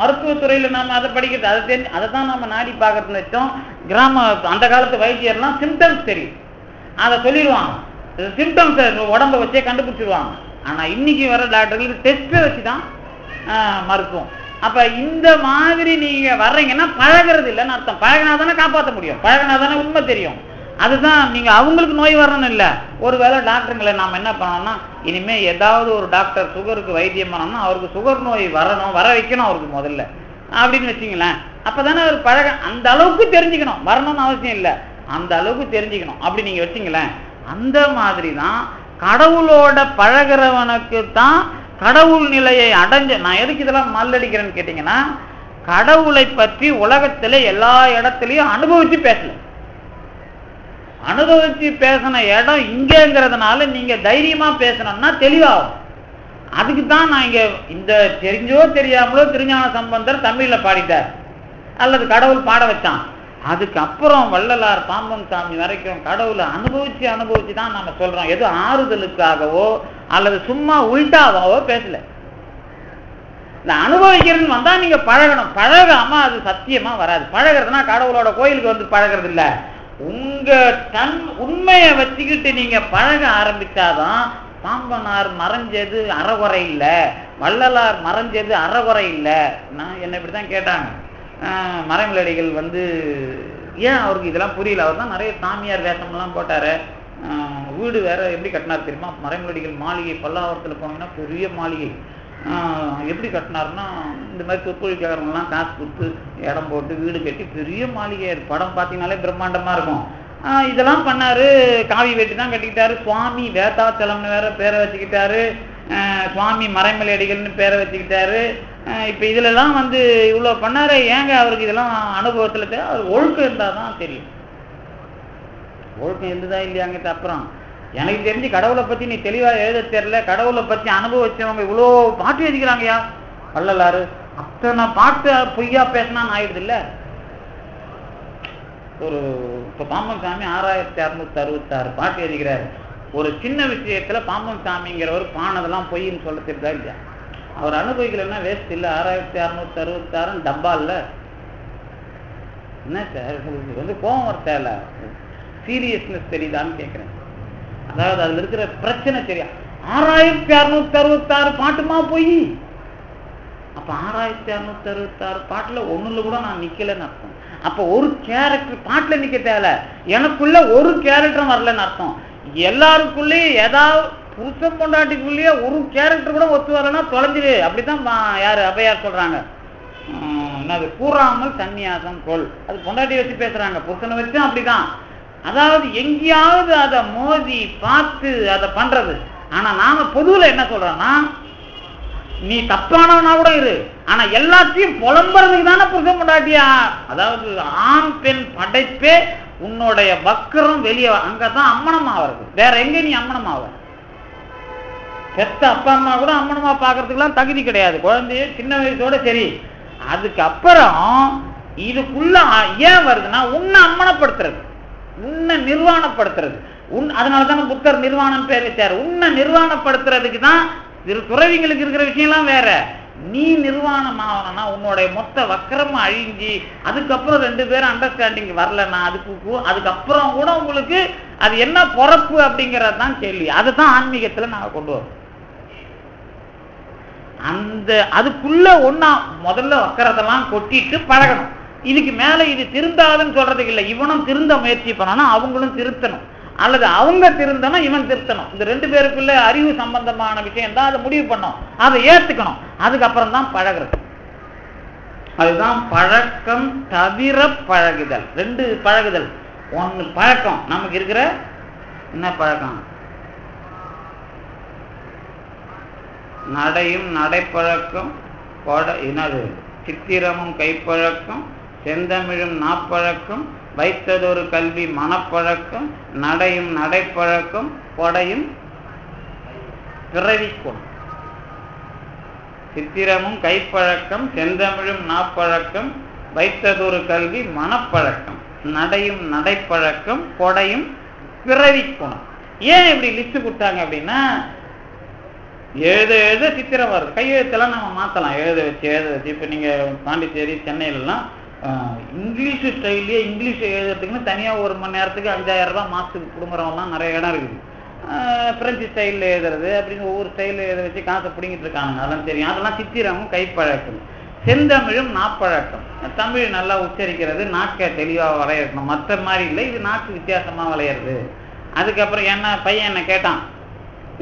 மருத்துவத்துறையில நாம அதை படிக்கிறது அதை தெரிஞ்சு அதை தான் நம்ம நாடி பார்க்கறது வச்சோம் கிராம அந்த காலத்து வைத்தியர்லாம் சிம்டம்ஸ் தெரியும். அதை சொல்லிடுவாங்க. சிம்டம்ஸ் உடம்ப வச்சே கண்டுபிடிச்சிருவாங்க. ஆனால் இன்னைக்கு வர டாக்டர்களுக்கு டெஸ்ட்டை வச்சு தான் மருத்துவம். அப்போ இந்த மாதிரி நீங்கள் வர்றீங்கன்னா பழகிறது இல்லைன்னு அர்த்தம். பழகினா தானே காப்பாற்ற முடியும். பழகினா தானே உண்மை தெரியும். அதுதான் நீங்க அவங்களுக்கு நோய் வரணும் ஒரு ஒருவேளை டாக்டருங்களை நாம என்ன பண்ணோம்னா இனிமே ஏதாவது ஒரு டாக்டர் சுகருக்கு வைத்தியம் பண்ணோம்னா அவருக்கு சுகர் நோய் வரணும் வர வைக்கணும் அவருக்கு முதல்ல. அப்படின்னு வச்சிக்கோங்களேன் அப்போ தானே அவர் பழக அந்த அளவுக்கு தெரிஞ்சுக்கணும். வரணும்னு அவசியம் இல்லை. அந்த அளவுக்கு தெரிஞ்சுக்கணும். அப்படி நீங்க வச்சிங்களேன். அந்த மாதிரி தான் கடவுளோட பழகிறவனுக்கு தான் கடவுள் நிலையை அடைஞ்ச நான் எதுக்கு இதெல்லாம் மல்லடிக்கிறேன்னு கேட்டீங்கன்னா கடவுளை பற்றி உலகத்தில் எல்லா இடத்துலையும் அனுபவித்து பேசலாம் அனுபவிச்சு பேசின இடம் இங்கேங்கிறதுனால நீங்க தைரியமா பேசணும்னா தெளிவாகும். அதுக்கு தான் நான் இங்க இந்த தெரிஞ்சோ தெரியாமலோ திருஞான சம்பந்தர் தமிழ்ல பாடிட்டார். அல்லது கடவுள் பாட வச்சான். அதுக்கப்புறம் வள்ளலார் பாம்பன் சாமி வரைக்கும் கடவுளை அனுபவிச்சு அனுபவிச்சு தான் நம்ம சொல்றோம். எது ஆறுதலுக்காகவோ அல்லது சும்மா உள்டாவாவோ பேசல. இந்த அனுபவிக்கிறதுன்னு வந்தா நீங்க பழகணும். பழகாம அது சத்தியமா வராது. பழகிறதுனா கடவுளோட கோயிலுக்கு வந்து பழகிறது இல்லை உங்க தன் உண்மையை வச்சுக்கிட்டு நீங்க பழக ஆரம்பிச்சாதான் பாம்பனார் மறைஞ்சது அறகுறை இல்ல வள்ளலார் மறைஞ்சது அறகுறை இல்ல. நான் என்ன இப்படிதான் கேட்டாங்க. மறைமலடிகள் வந்து ஏன் அவருக்கு இதெல்லாம் புரியல? அவர் தான் நிறைய சாமியார் வேஷம்லாம் போட்டாரு. வீடு வேற எப்படி கட்டினார் தெரியுமா? மறைமலடிகள் மாளிகை பல்லாவரத்தில் போனீங்கன்னா பெரிய மாளிகை. எப்படி கட்டினாருன்னா இந்த மாதிரி சொற்பொழிக்காரங்களாம் காசு கொடுத்து இடம் போட்டு வீடு கட்டி பெரிய மாளிகை படம் பார்த்தீங்கன்னாலே பிரம்மாண்டமா இருக்கும். இதெல்லாம் பண்ணாரு. காவி வெட்டி தான் கட்டிக்கிட்டாரு. சுவாமி வேதாச்சலம்னு வேற பேரை வச்சுக்கிட்டாரு. ஆஹ் சுவாமி மறைமலையடிகள்னு பேரை வச்சுக்கிட்டாரு. ஆஹ் இப்ப இதுல எல்லாம் வந்து இவ்வளவு பண்ணாரு. ஏங்க அவருக்கு இதெல்லாம் அனுபவத்துல அவர் ஒழுக்கம் இருந்தால் தான் தெரியும். ஒழுக்கம் இருந்ததா இல்லையாங்கிட்ட அப்புறம் எனக்கு தெரிஞ்சு கடவுளை பத்தி நீ தெளிவா எழுத தெரியல. கடவுளை பத்தி அனுபவிச்சவங்க இவ்வளோ பாட்டு எழுதிக்கிறாங்கயா வள்ளலாறு அத்தனை பாட்டு பொய்யா பேசினான்னு ஆயிடுது இல்ல? ஒரு இப்ப பாம்பன் சாமி ஆறாயிரத்தி அறுநூத்தி அறுபத்தாறு பாட்டு எழுதிக்கிறாரு. ஒரு சின்ன விஷயத்துல பாம்பன் சாமிங்கிறவர் பானதெல்லாம் பொய்ன்னு சொல்ல தெரியுதா இல்லையா? அவர் அனுபவிக்கலன்னா வேஸ்ட் இல்லை? ஆறாயிரத்தி அறுநூத்தி அறுபத்தாறுன்னு டப்பா இல்ல? என்ன சார்? வந்து கோபம் வர தேவை சீரியஸ்னஸ் தெரியுதான்னு கேட்குறேன் அதாவது அதுல இருக்கிற பிரச்சனை தெரியும் ஆறாயிரத்தி அறுநூத்தி அறுபத்தாறு பாட்டுமா போய்? அப்ப ஆறாயிரத்தி அறுநூத்தி அறுபத்தாறு பாட்டுல ஒண்ணுல கூட நான் நிக்கலன்னு அர்த்தம். அப்ப ஒரு கேரக்டர் பாட்டுல நிக்க தேவை எனக்குள்ள ஒரு கேரக்டரும் வரலன்னு அர்த்தம். எல்லாருக்குள்ளேயும் ஏதாவது புருஷன் கொண்டாட்டிக்குள்ளேயே ஒரு கேரக்டர் கூட ஒத்து வரலன்னா தொலைஞ்சிரு. அப்படித்தான் பா- யாரு அபையார் சொல்றாங்க. என்னது? கூறாமல் சன்னியாசம் கொள். அது பொண்டாட்டி வச்சு பேசுறாங்க. புருஷனை வச்சும் அப்படிதான் அதாவது எங்கேயாவது அதை மோதி பார்த்து அதை பண்றது. ஆனா நாம பொதுவுல என்ன சொல்றோம்னா நீ தப்பானவனா கூட இரு. ஆனா எல்லாத்தையும் புலம்புறதுக்கு தானே புருஷன் முடாட்டியா அதாவது ஆண் பெண் படைப்பே உன்னுடைய வக்கரம் வெளியே அங்கதான் அம்மனமா வருது வேற எங்க நீ அம்மனமாவ பெத்த அப்பா அம்மா கூட அம்மனமா பாக்குறதுக்கெல்லாம் தகுதி கிடையாது. குழந்தைய சின்ன வயசோட சரி. அதுக்கப்புறம் இதுக்குள்ள ஏன் வருதுன்னா உன்னை அம்மனப்படுத்துறது உன்னை நிர்வாணப்படுத்துறது. உன் அதனால தானே புத்தர் நிர்வாணம் பேர் வச்சார் உன்னை நிர்வாணப்படுத்துறதுக்கு தான் திரு துறவிங்களுக்கு இருக்கிற விஷயம்லாம் வேற. நீ நிர்வாணம் ஆகணும்னா உன்னுடைய மொத்த வக்கரமும் அழிஞ்சு அதுக்கப்புறம் ரெண்டு பேரும் அண்டர்ஸ்டாண்டிங் வரலன்னா அதுக்கு அதுக்கப்புறம் கூட உங்களுக்கு அது என்ன பொறப்பு அப்படிங்கிறது தான் கேள்வி. அதுதான் ஆன்மீகத்துல நாங்க கொண்டு வரோம். அந்த அதுக்குள்ள ஒன்னா முதல்ல வக்கரதெல்லாம் கொட்டிட்டு பழகணும். இதுக்கு மேல இது திருந்தாதுன்னு சொல்றதுக்கு இல்லை. இவனும் திருந்த முயற்சி பண்ணானா அவங்களும் திருத்தணும். அல்லது அவங்க திருந்தனும் இவன் திருத்தணும். இந்த ரெண்டு பேருக்குள்ள அறிவு சம்பந்தமான விஷயம் தான் அதை முடிவு பண்ணும் அதை ஏத்துக்கணும். அதுக்கப்புறம் தான் பழகிறது. அதுதான் பழக்கம் தவிர பழகுதல். ரெண்டு பழகுதல். ஒன்னு பழக்கம். நமக்கு இருக்கிற என்ன பழக்கம்? நடையும் நடைப்பழக்கம் கொட என்னது? சித்திரமும் கைப்பழக்கம் செந்தமிழும் நாப்பழக்கம் வைத்ததொரு கல்வி மனப்பழக்கம் நடையும் நடைப்பழக்கம் கொடையும் பிறவி சித்திரமும் கைப்பழக்கம் செந்தமிழும் நாப்பழக்கம் வைத்ததொரு கல்வி மனப்பழக்கம் நடையும் நடைப்பழக்கம் கொடையும் பிறவி குணம் ஏன் இப்படி லிஸ்ட் கொடுத்தாங்க அப்படின்னா எழுத எழுத சித்திரம் வருது. கையெழுத்தெல்லாம் நம்ம மாத்தலாம். எழுத வச்சு எழுத வச்சு. இப்போ நீங்க பாண்டிச்சேரி சென்னையிலலாம் இங்கிலீஷ் ஸ்டைல்லையே இங்கிலீஷ் எழுதுறதுக்குன்னு தனியாக ஒரு மணி நேரத்துக்கு அஞ்சாயிரம் ரூபா மாசத்துக்கு குடும்பம்லாம் நிறைய இடம் இருக்குது. பிரெஞ்சு ஸ்டைலில் எழுதுறது அப்படின்னு ஒவ்வொரு ஸ்டைலில் எழுத வச்சு காசை பிடிங்கிட்டு இருக்காங்க அதெல்லாம் தெரியும். அதெல்லாம் சித்திரமும் கைப்பழக்கம் செந்தமிழும் நாப்பழக்கம். தமிழ் நல்லா உச்சரிக்கிறது நாக்கை தெளிவாக வளையணும் மற்ற மாதிரி இல்லை இது நாக்கு வித்தியாசமாக வளையிறது. அதுக்கப்புறம் என்ன பையன் என்ன கேட்டான்?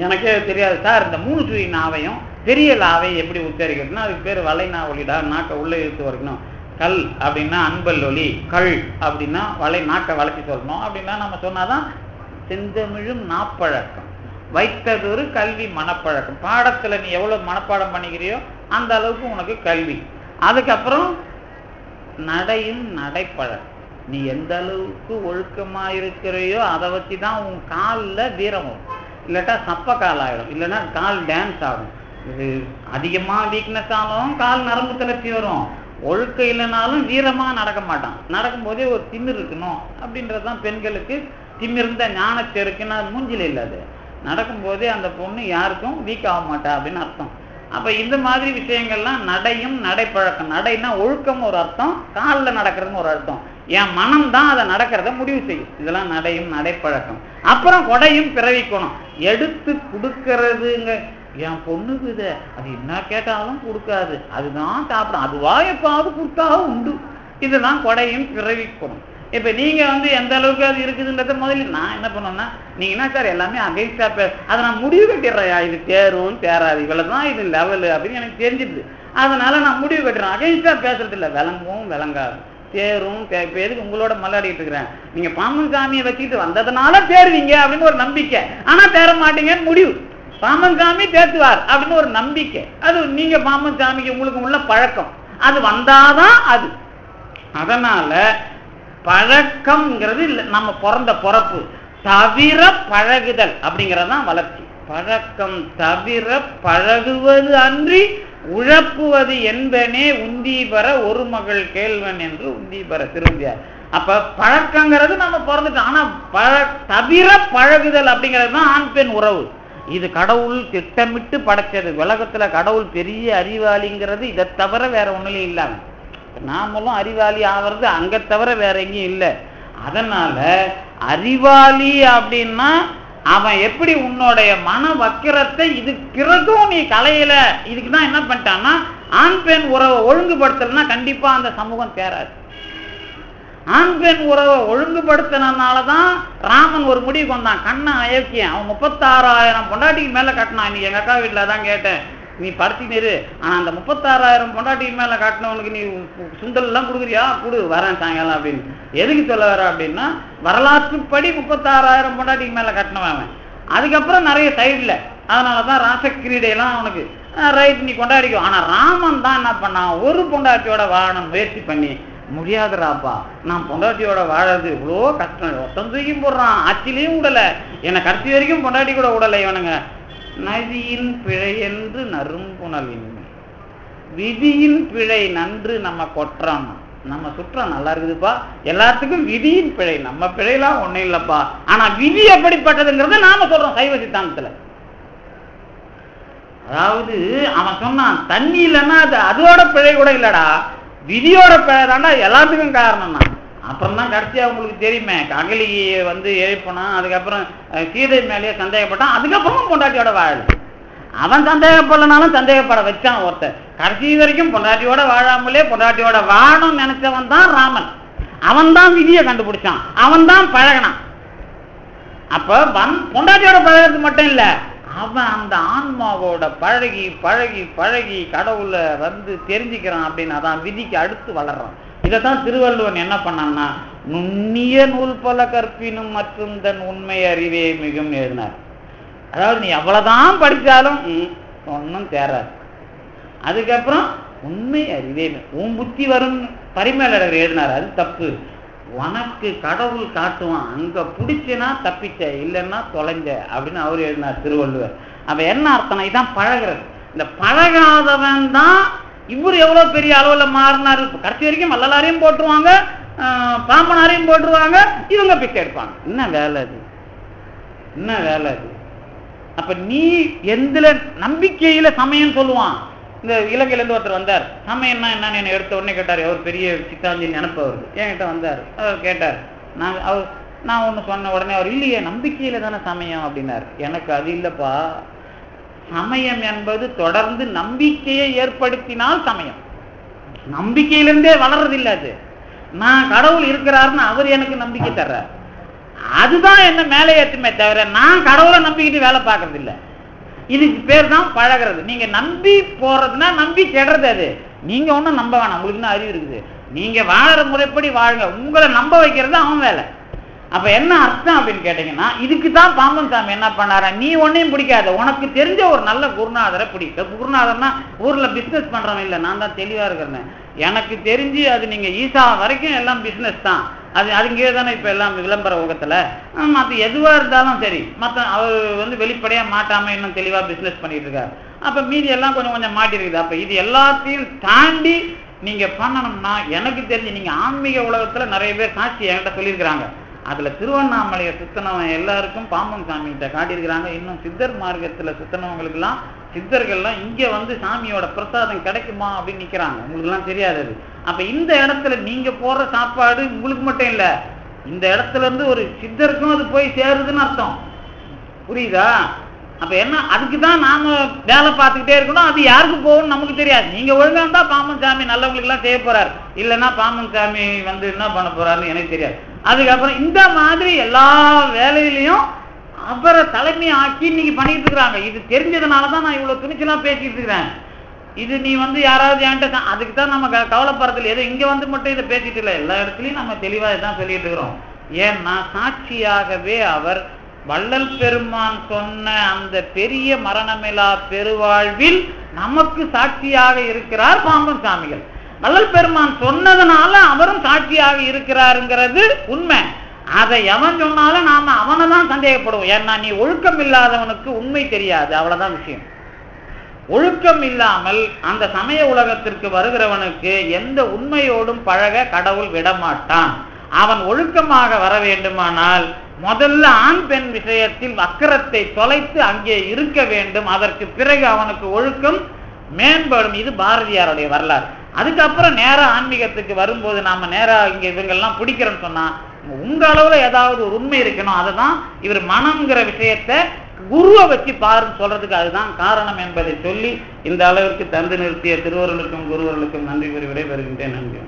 எனக்கே தெரியாது சார் இந்த மூணு சுழி நாவையும் பெரிய லாவை எப்படி உச்சரிக்கிறதுனா அதுக்கு பேர் வளைனா நாவலிடா நாக்கை உள்ளே இழுத்து வரைக்கணும் கல் அப்படின்னா அன்பல்லொலி கள் அப்படின்னா வலை நாட்டை வளர்த்தி சொல்லணும். அப்படின்னா நம்ம சொன்னாதான் செந்தமிழும் நாப்பழக்கம். வைத்ததொரு கல்வி மனப்பழக்கம். பாடத்துல நீ எவ்வளவு மனப்பாடம் பண்ணிக்கிறியோ அந்த அளவுக்கு உனக்கு கல்வி. அதுக்கப்புறம் நடையும் நடைப்பழக்கம். நீ எந்த அளவுக்கு ஒழுக்கமா இருக்கிறையோ அதை வச்சு தான் உன் காலில் வீரம் வரும். இல்லாட்டா சப்ப கால் ஆகிடும் இல்லைன்னா கால் டான்ஸ் ஆகும். இது அதிகமா வீக்னஸ் ஆனாலும் கால் நரம்பு தளர்ச்சி வரும். ஒழுக்கம் இல்லைனாலும் வீரமா நடக்க மாட்டான். நடக்கும்போதே ஒரு திமிர் இருக்கணும். அப்படின்றது தான் பெண்களுக்கு திமிர்ந்த ஞானச்செருக்குன்னு அது மூஞ்சில இல்லாது அது. நடக்கும்போதே அந்த பொண்ணு யாருக்கும் வீக் ஆக மாட்டா அப்படின்னு அர்த்தம். அப்ப இந்த மாதிரி விஷயங்கள்லாம் நடையும் நடைப்பழக்கம். நடைனா ஒழுக்கம் ஒரு அர்த்தம் காலில் நடக்கிறதுன்னு ஒரு அர்த்தம். என் மனம் தான் அதை நடக்கிறத முடிவு செய்யும். இதெல்லாம் நடையும் நடைப்பழக்கம். அப்புறம் கொடையும் பிறவிக்கணும். எடுத்து கொடுக்கறதுங்க என் பொண்ணுக்கு இதை அது என்ன கேட்டாலும் கொடுக்காது. அதுதான் சாப்பிடும். அதுவா எப்பாவது கொடுத்தா உண்டு. இதுதான் கொடையும் பிறவிக்கணும் இப்ப நீங்க வந்து எந்த அளவுக்கு அது இருக்குதுன்றத முதல்ல நான் என்ன பண்ணேன்னா நீங்க என்ன சார் எல்லாமே அகைன்ஸ்டாக பே அதை நான் முடிவு கட்டிடுறேயா இது தேரும் தேராது. இவ்வளவுதான் இது லெவலு அப்படின்னு எனக்கு தெரிஞ்சிடுது அதனால நான் முடிவு கட்டுறேன். அகைன்ஸ்டாக பேசுறது இல்லை. விளங்கவும் விளங்காது. தேரும் தே- எதுக்கு உங்களோட மல்லாடிட்டு இருக்கிறேன்? நீங்க பாம்பன் சாமியை வச்சுக்கிட்டு வந்ததுனால தேருவீங்க அப்படின்னு ஒரு நம்பிக்கை. ஆனா தேர மாட்டீங்கன்னு முடிவு. பாம்பன் சாமி தேத்துவார் அப்படின்னு ஒரு நம்பிக்கை. அது நீங்க பாம்பன் சாமிக்கு உங்களுக்கு உள்ள பழக்கம். அது வந்தாதான் அது. அதனால பழக்கம்ங்கிறது இல்ல நம்ம பிறந்த பிறப்பு. தவிர பழகுதல் அப்படிங்கிறது தான் வளர்ச்சி. பழக்கம் தவிர பழகுவது அன்றி உழப்புவது என்பனே உந்தீபர ஒரு மகள் கேள்வன் என்று உந்தீபர திரும்பியார். அப்ப பழக்கங்கிறது நம்ம பிறந்துட்டோம். ஆனா பழ தவிர பழகுதல் அப்படிங்கிறது தான் ஆண் பெண் உறவு. இது கடவுள் திட்டமிட்டு படைச்சது. உலகத்துல கடவுள் பெரிய அறிவாளிங்கிறது இதை தவிர வேற ஒண்ணுலையும் இல்லாம. நாமளும் அறிவாளி ஆவறது அங்க தவிர வேற எங்கேயும் இல்லை. அதனால அறிவாளி அப்படின்னா அவன் எப்படி உன்னுடைய மன வக்கிரத்தை இதுக்கிறதும் நீ கலையில இதுக்கு தான் என்ன பண்ணிட்டான்னா ஆண் பெண் உறவை ஒழுங்குபடுத்தலைன்னா கண்டிப்பா அந்த சமூகம் தேராது ஆண் பெண் உறவை ஒழுங்குபடுத்தினால தான் ராமன் ஒரு முடிவு கொண்டான் கண்ணன் அயோக்கியம் அவன் முப்பத்தாறாயிரம் பொண்டாட்டிக்கு மேல கட்டினான். இன்னைக்கு எங்க அக்கா வீட்டில் தான் கேட்டேன். நீ படுத்தின்னு இரு ஆனா அந்த முப்பத்தாறாயிரம் பொண்டாட்டிக்கு மேல காட்டினவனுக்கு நீ சுண்டல் எல்லாம் கொடுக்குறியா? கொடு வரேன் சாயங்காலம் அப்படின்னு. எதுக்கு சொல்ல வர அப்படின்னா வரலாற்றுப்படி முப்பத்தாறாயிரம் பொண்டாட்டிக்கு மேல கட்டினவன் அவன். அதுக்கப்புறம் நிறைய சைடுல அதனாலதான் ராசக்கிரீடையெல்லாம் அவனுக்கு ரைட் நீ கொண்டாடிக்கும் ஆனா ராமன் தான் என்ன பண்ணான்? ஒரு பொண்டாட்டியோட வாழணும் முயற்சி பண்ணி. முடியாதுடாப்பா நான் பொண்டாட்டியோட வாழறது இவ்வளோ கஷ்டம். ஒத்தம் தூக்கி போடுறான். ஆச்சிலையும் விடலை என்னை கடைசி வரைக்கும் பொண்டாட்டி கூட விடலை இவனுங்க. நதியின் பிழை என்று நறும்புணலின் விதியின் பிழை நன்று நம்ம கொட்டுறோம் நம்ம சுற்றம் நல்லா இருக்குதுப்பா. எல்லாத்துக்கும் விதியின் பிழை. நம்ம பிழையெல்லாம் ஒண்ணும் இல்லப்பா. ஆனா விதி எப்படிப்பட்டதுங்கிறத நாம சொல்றோம் சைவ சித்தாந்தத்தில். அதாவது அவன் சொன்னான் தண்ணி இல்லைன்னா அது அதோட பிழை கூட இல்லடா. விதியோட பிழை தாண்டா எல்லாத்துக்கும் காரணம் தான் அப்புறம் தான் கடைசியா உங்களுக்கு தெரியுமே அகலியை வந்து எழுப்பினான் அதுக்கப்புறம் சீதை மேலேயே சந்தேகப்பட்டான் அதுக்கப்புறமும் பொண்டாட்டியோட வாழல. அவன் சந்தேகப்படலனாலும் சந்தேகப்பட வச்சான் ஒருத்தன். கடைசி வரைக்கும் பொண்டாட்டியோட வாழாமலே பொண்டாட்டியோட வாழணும்னு நினைச்சவன் தான் ராமன். அவன் தான் விதியை கண்டுபிடிச்சான். அவன் தான் பழகினான். அப்ப பொண்டாட்டியோட பழகிறது மட்டும் இல்ல அவன் அந்த ஆன்மாவோட பழகி பழகி பழகி கடவுளை வந்து தெரிஞ்சுக்கிறான் அப்படின்னு அதான் விதிக்கு அடுத்து வளர்றான். இதைத்தான் திருவள்ளுவன் என்ன பண்ணான்னா நுண்ணிய நூல் பல கற்பினும் மற்றும் தன் உண்மை அறிவே மிகும் எழுதினார். அதாவது நீ எவ்வளவுதான் படிச்சாலும் ஒன்றும் தேராது அதுக்கப்புறம் உண்மை அறிவே உன் புத்தி வரும் பரிமேலழகர் எழுதினார் அது தப்பு. உனக்கு கடவுள் காட்டுவான். அங்க பிடிச்சினா தப்பிச்ச இல்லைன்னா தொலைஞ்ச அப்படின்னு அவர் எழுதினார் திருவள்ளுவர். அப்ப என்ன அர்த்தம் இதான் பழகுறது. இந்த பழகாதவன் தான் இவர் எவ்வளவு பெரிய அளவுல மாறினாரு. கடைசி வரைக்கும் வள்ளலாரையும் போட்டுருவாங்க பாம்பனாரையும் போட்டுருவாங்க இவங்க பிச்சை எடுப்பாங்க. என்ன வேலை அது? என்ன வேலை அது? அப்ப நீ எந்த நம்பிக்கையில சமயம் சொல்லுவான். இந்த இலங்கையிலேருந்து ஒருத்தர் வந்தார். சமயம்னா என்னன்னு என்னை எடுத்த உடனே கேட்டார் அவர் பெரிய சித்தாஞ்சி நினைப்பு என்கிட்ட வந்தார். அவர் கேட்டார் நான் அவர் நான் ஒண்ணு சொன்ன உடனே அவர் இல்லையே நம்பிக்கையில் தானே சமயம் அப்படின்னார். எனக்கு அது இல்லப்பா. சமயம் என்பது தொடர்ந்து நம்பிக்கையை ஏற்படுத்தினால் சமயம். நம்பிக்கையிலிருந்தே வளர்றது அது. நான் கடவுள் இருக்கிறாருன்னு அவர் எனக்கு நம்பிக்கை தர்றார். அதுதான் என்ன மேலே ஏற்றுமே தவிர நான் கடவுளை நம்பிக்கிட்டு வேலை பார்க்கறதில்லை. இதுக்கு பேர் தான் பழகிறது. நீங்க நம்பி போறதுன்னா நம்பி கெடுறது அது. நீங்க ஒண்ணும் நம்ப வேணாம். உங்களுக்கு இன்னும் அறிவு இருக்குது. நீங்க வாழற முறைப்படி வாழுங்க உங்களை நம்ப வைக்கிறது அவன் வேலை. அப்ப என்ன அர்த்தம் அப்படின்னு கேட்டீங்கன்னா இதுக்கு தான் பாம்பன் சாமி என்ன பண்ணார? நீ ஒன்னையும் பிடிக்காத. உனக்கு தெரிஞ்ச ஒரு நல்ல குருநாதரை பிடிக்க. குருநாதர்னா ஊர்ல பிசினஸ் பண்றவன் இல்லை. நான் தான் தெளிவா இருக்கிறேன். எனக்கு தெரிஞ்சு அது நீங்க ஈசா வரைக்கும் எல்லாம் பிசினஸ் தான். அது அதுங்கே தானே இப்போ எல்லாம் விளம்பர உலகத்தில்? மற்ற எதுவாக இருந்தாலும் சரி. மற்ற அவர் வந்து வெளிப்படையாக மாட்டாமல் இன்னும் தெளிவாக பிஸ்னஸ் பண்ணிட்டு இருக்காரு. அப்போ மீதி எல்லாம் கொஞ்சம் கொஞ்சம் மாட்டிருக்குது. அப்போ இது எல்லாத்தையும் தாண்டி நீங்கள் பண்ணணும்னா எனக்கு தெரிஞ்சு நீங்கள் ஆன்மீக உலகத்தில் நிறைய பேர் காட்சி என்கிட்ட சொல்லியிருக்கிறாங்க. அதில் திருவண்ணாமலையை சுத்தனவன் எல்லாருக்கும் பாம்பன் சாமிகிட்ட காட்டியிருக்கிறாங்க. இன்னும் சித்தர் மார்க்கத்தில் சுத்தனவங்களுக்கெல்லாம் சித்தர்கள்லாம் இங்கே வந்து சாமியோட பிரசாதம் கிடைக்குமா அப்படின்னு நிற்கிறாங்க உங்களுக்குலாம் தெரியாது அது. அப்ப இந்த இடத்துல நீங்க போடுற சாப்பாடு உங்களுக்கு மட்டும் இல்ல. இந்த இடத்துல இருந்து ஒரு சித்தருக்கும் அது போய் சேருதுன்னு அர்த்தம். புரியுதா? அப்ப என்ன அதுக்கு தான் நாம வேலை பார்த்துக்கிட்டே இருக்கணும். அது யாருக்கு போகணும்னு நமக்கு தெரியாது. நீங்க ஒழுங்கா இருந்தா பாம்பன் சாமி நல்லவங்களுக்கு எல்லாம் செய்ய போறாரு. இல்லைன்னா பாம்பன் சாமி வந்து என்ன பண்ண போறாருன்னு எனக்கு தெரியாது. அதுக்கப்புறம் இந்த மாதிரி எல்லா வேலையிலையும் அவரை தலைமை ஆக்கி இன்னைக்கு பண்ணிட்டு இருக்கிறாங்க. இது தெரிஞ்சதுனால தான் நான் இவ்வளவு துணிச்சலா பேசிட்டு இருக்கிறேன். இது நீ வந்து யாராவது என்கிட்ட அதுக்கு தான் நம்ம கவலைப்படுறதில்ல. ஏதோ இங்கே வந்து மட்டும் இதை பேசிட்டு இல்லை. எல்லா இடத்துலையும் நம்ம தெளிவாக இதான் சொல்லிட்டு இருக்கிறோம். ஏன்னா சாட்சியாகவே அவர் வள்ளல் பெருமான் சொன்ன அந்த பெரிய மரணமிலா பெருவாழ்வில் நமக்கு சாட்சியாக இருக்கிறார் பாம்பன் சாமிகள். வள்ளல் பெருமான் சொன்னதுனால அவரும் சாட்சியாக இருக்கிறாருங்கிறது உண்மை. அதை எவன் சொன்னாலும் நாம அவனை தான் சந்தேகப்படுவோம். ஏன்னா நீ ஒழுக்கம் இல்லாதவனுக்கு உண்மை தெரியாது. அவ்வளவுதான் விஷயம். ஒழுக்கம் இல்லாமல் அந்த சமய உலகத்திற்கு வருகிறவனுக்கு எந்த உண்மையோடும் பழக கடவுள் விடமாட்டான். அவன் ஒழுக்கமாக வர வேண்டுமானால் முதல்ல ஆண் பெண் விஷயத்தில் அக்கரத்தை தொலைத்து அங்கே இருக்க வேண்டும். அதற்கு பிறகு அவனுக்கு ஒழுக்கம் மேம்படும். இது பாரதியாருடைய வரலாறு. அதுக்கப்புறம் நேரா ஆன்மீகத்துக்கு வரும்போது நாம நேரா இங்க இவங்கெல்லாம் பிடிக்கிறோம்னு சொன்னா உங்க அளவுல ஏதாவது ஒரு உண்மை இருக்கணும். அதை தான் இவர் மனம்ங்கிற விஷயத்த குருவை வச்சு பாருன்னு சொல்றதுக்கு அதுதான் காரணம் என்பதை சொல்லி இந்த அளவிற்கு தந்து நிறுத்திய திருவருளுக்கும் குருவர்களுக்கும் நன்றி கூறி விடைபெறுகின்றேன் நன்றி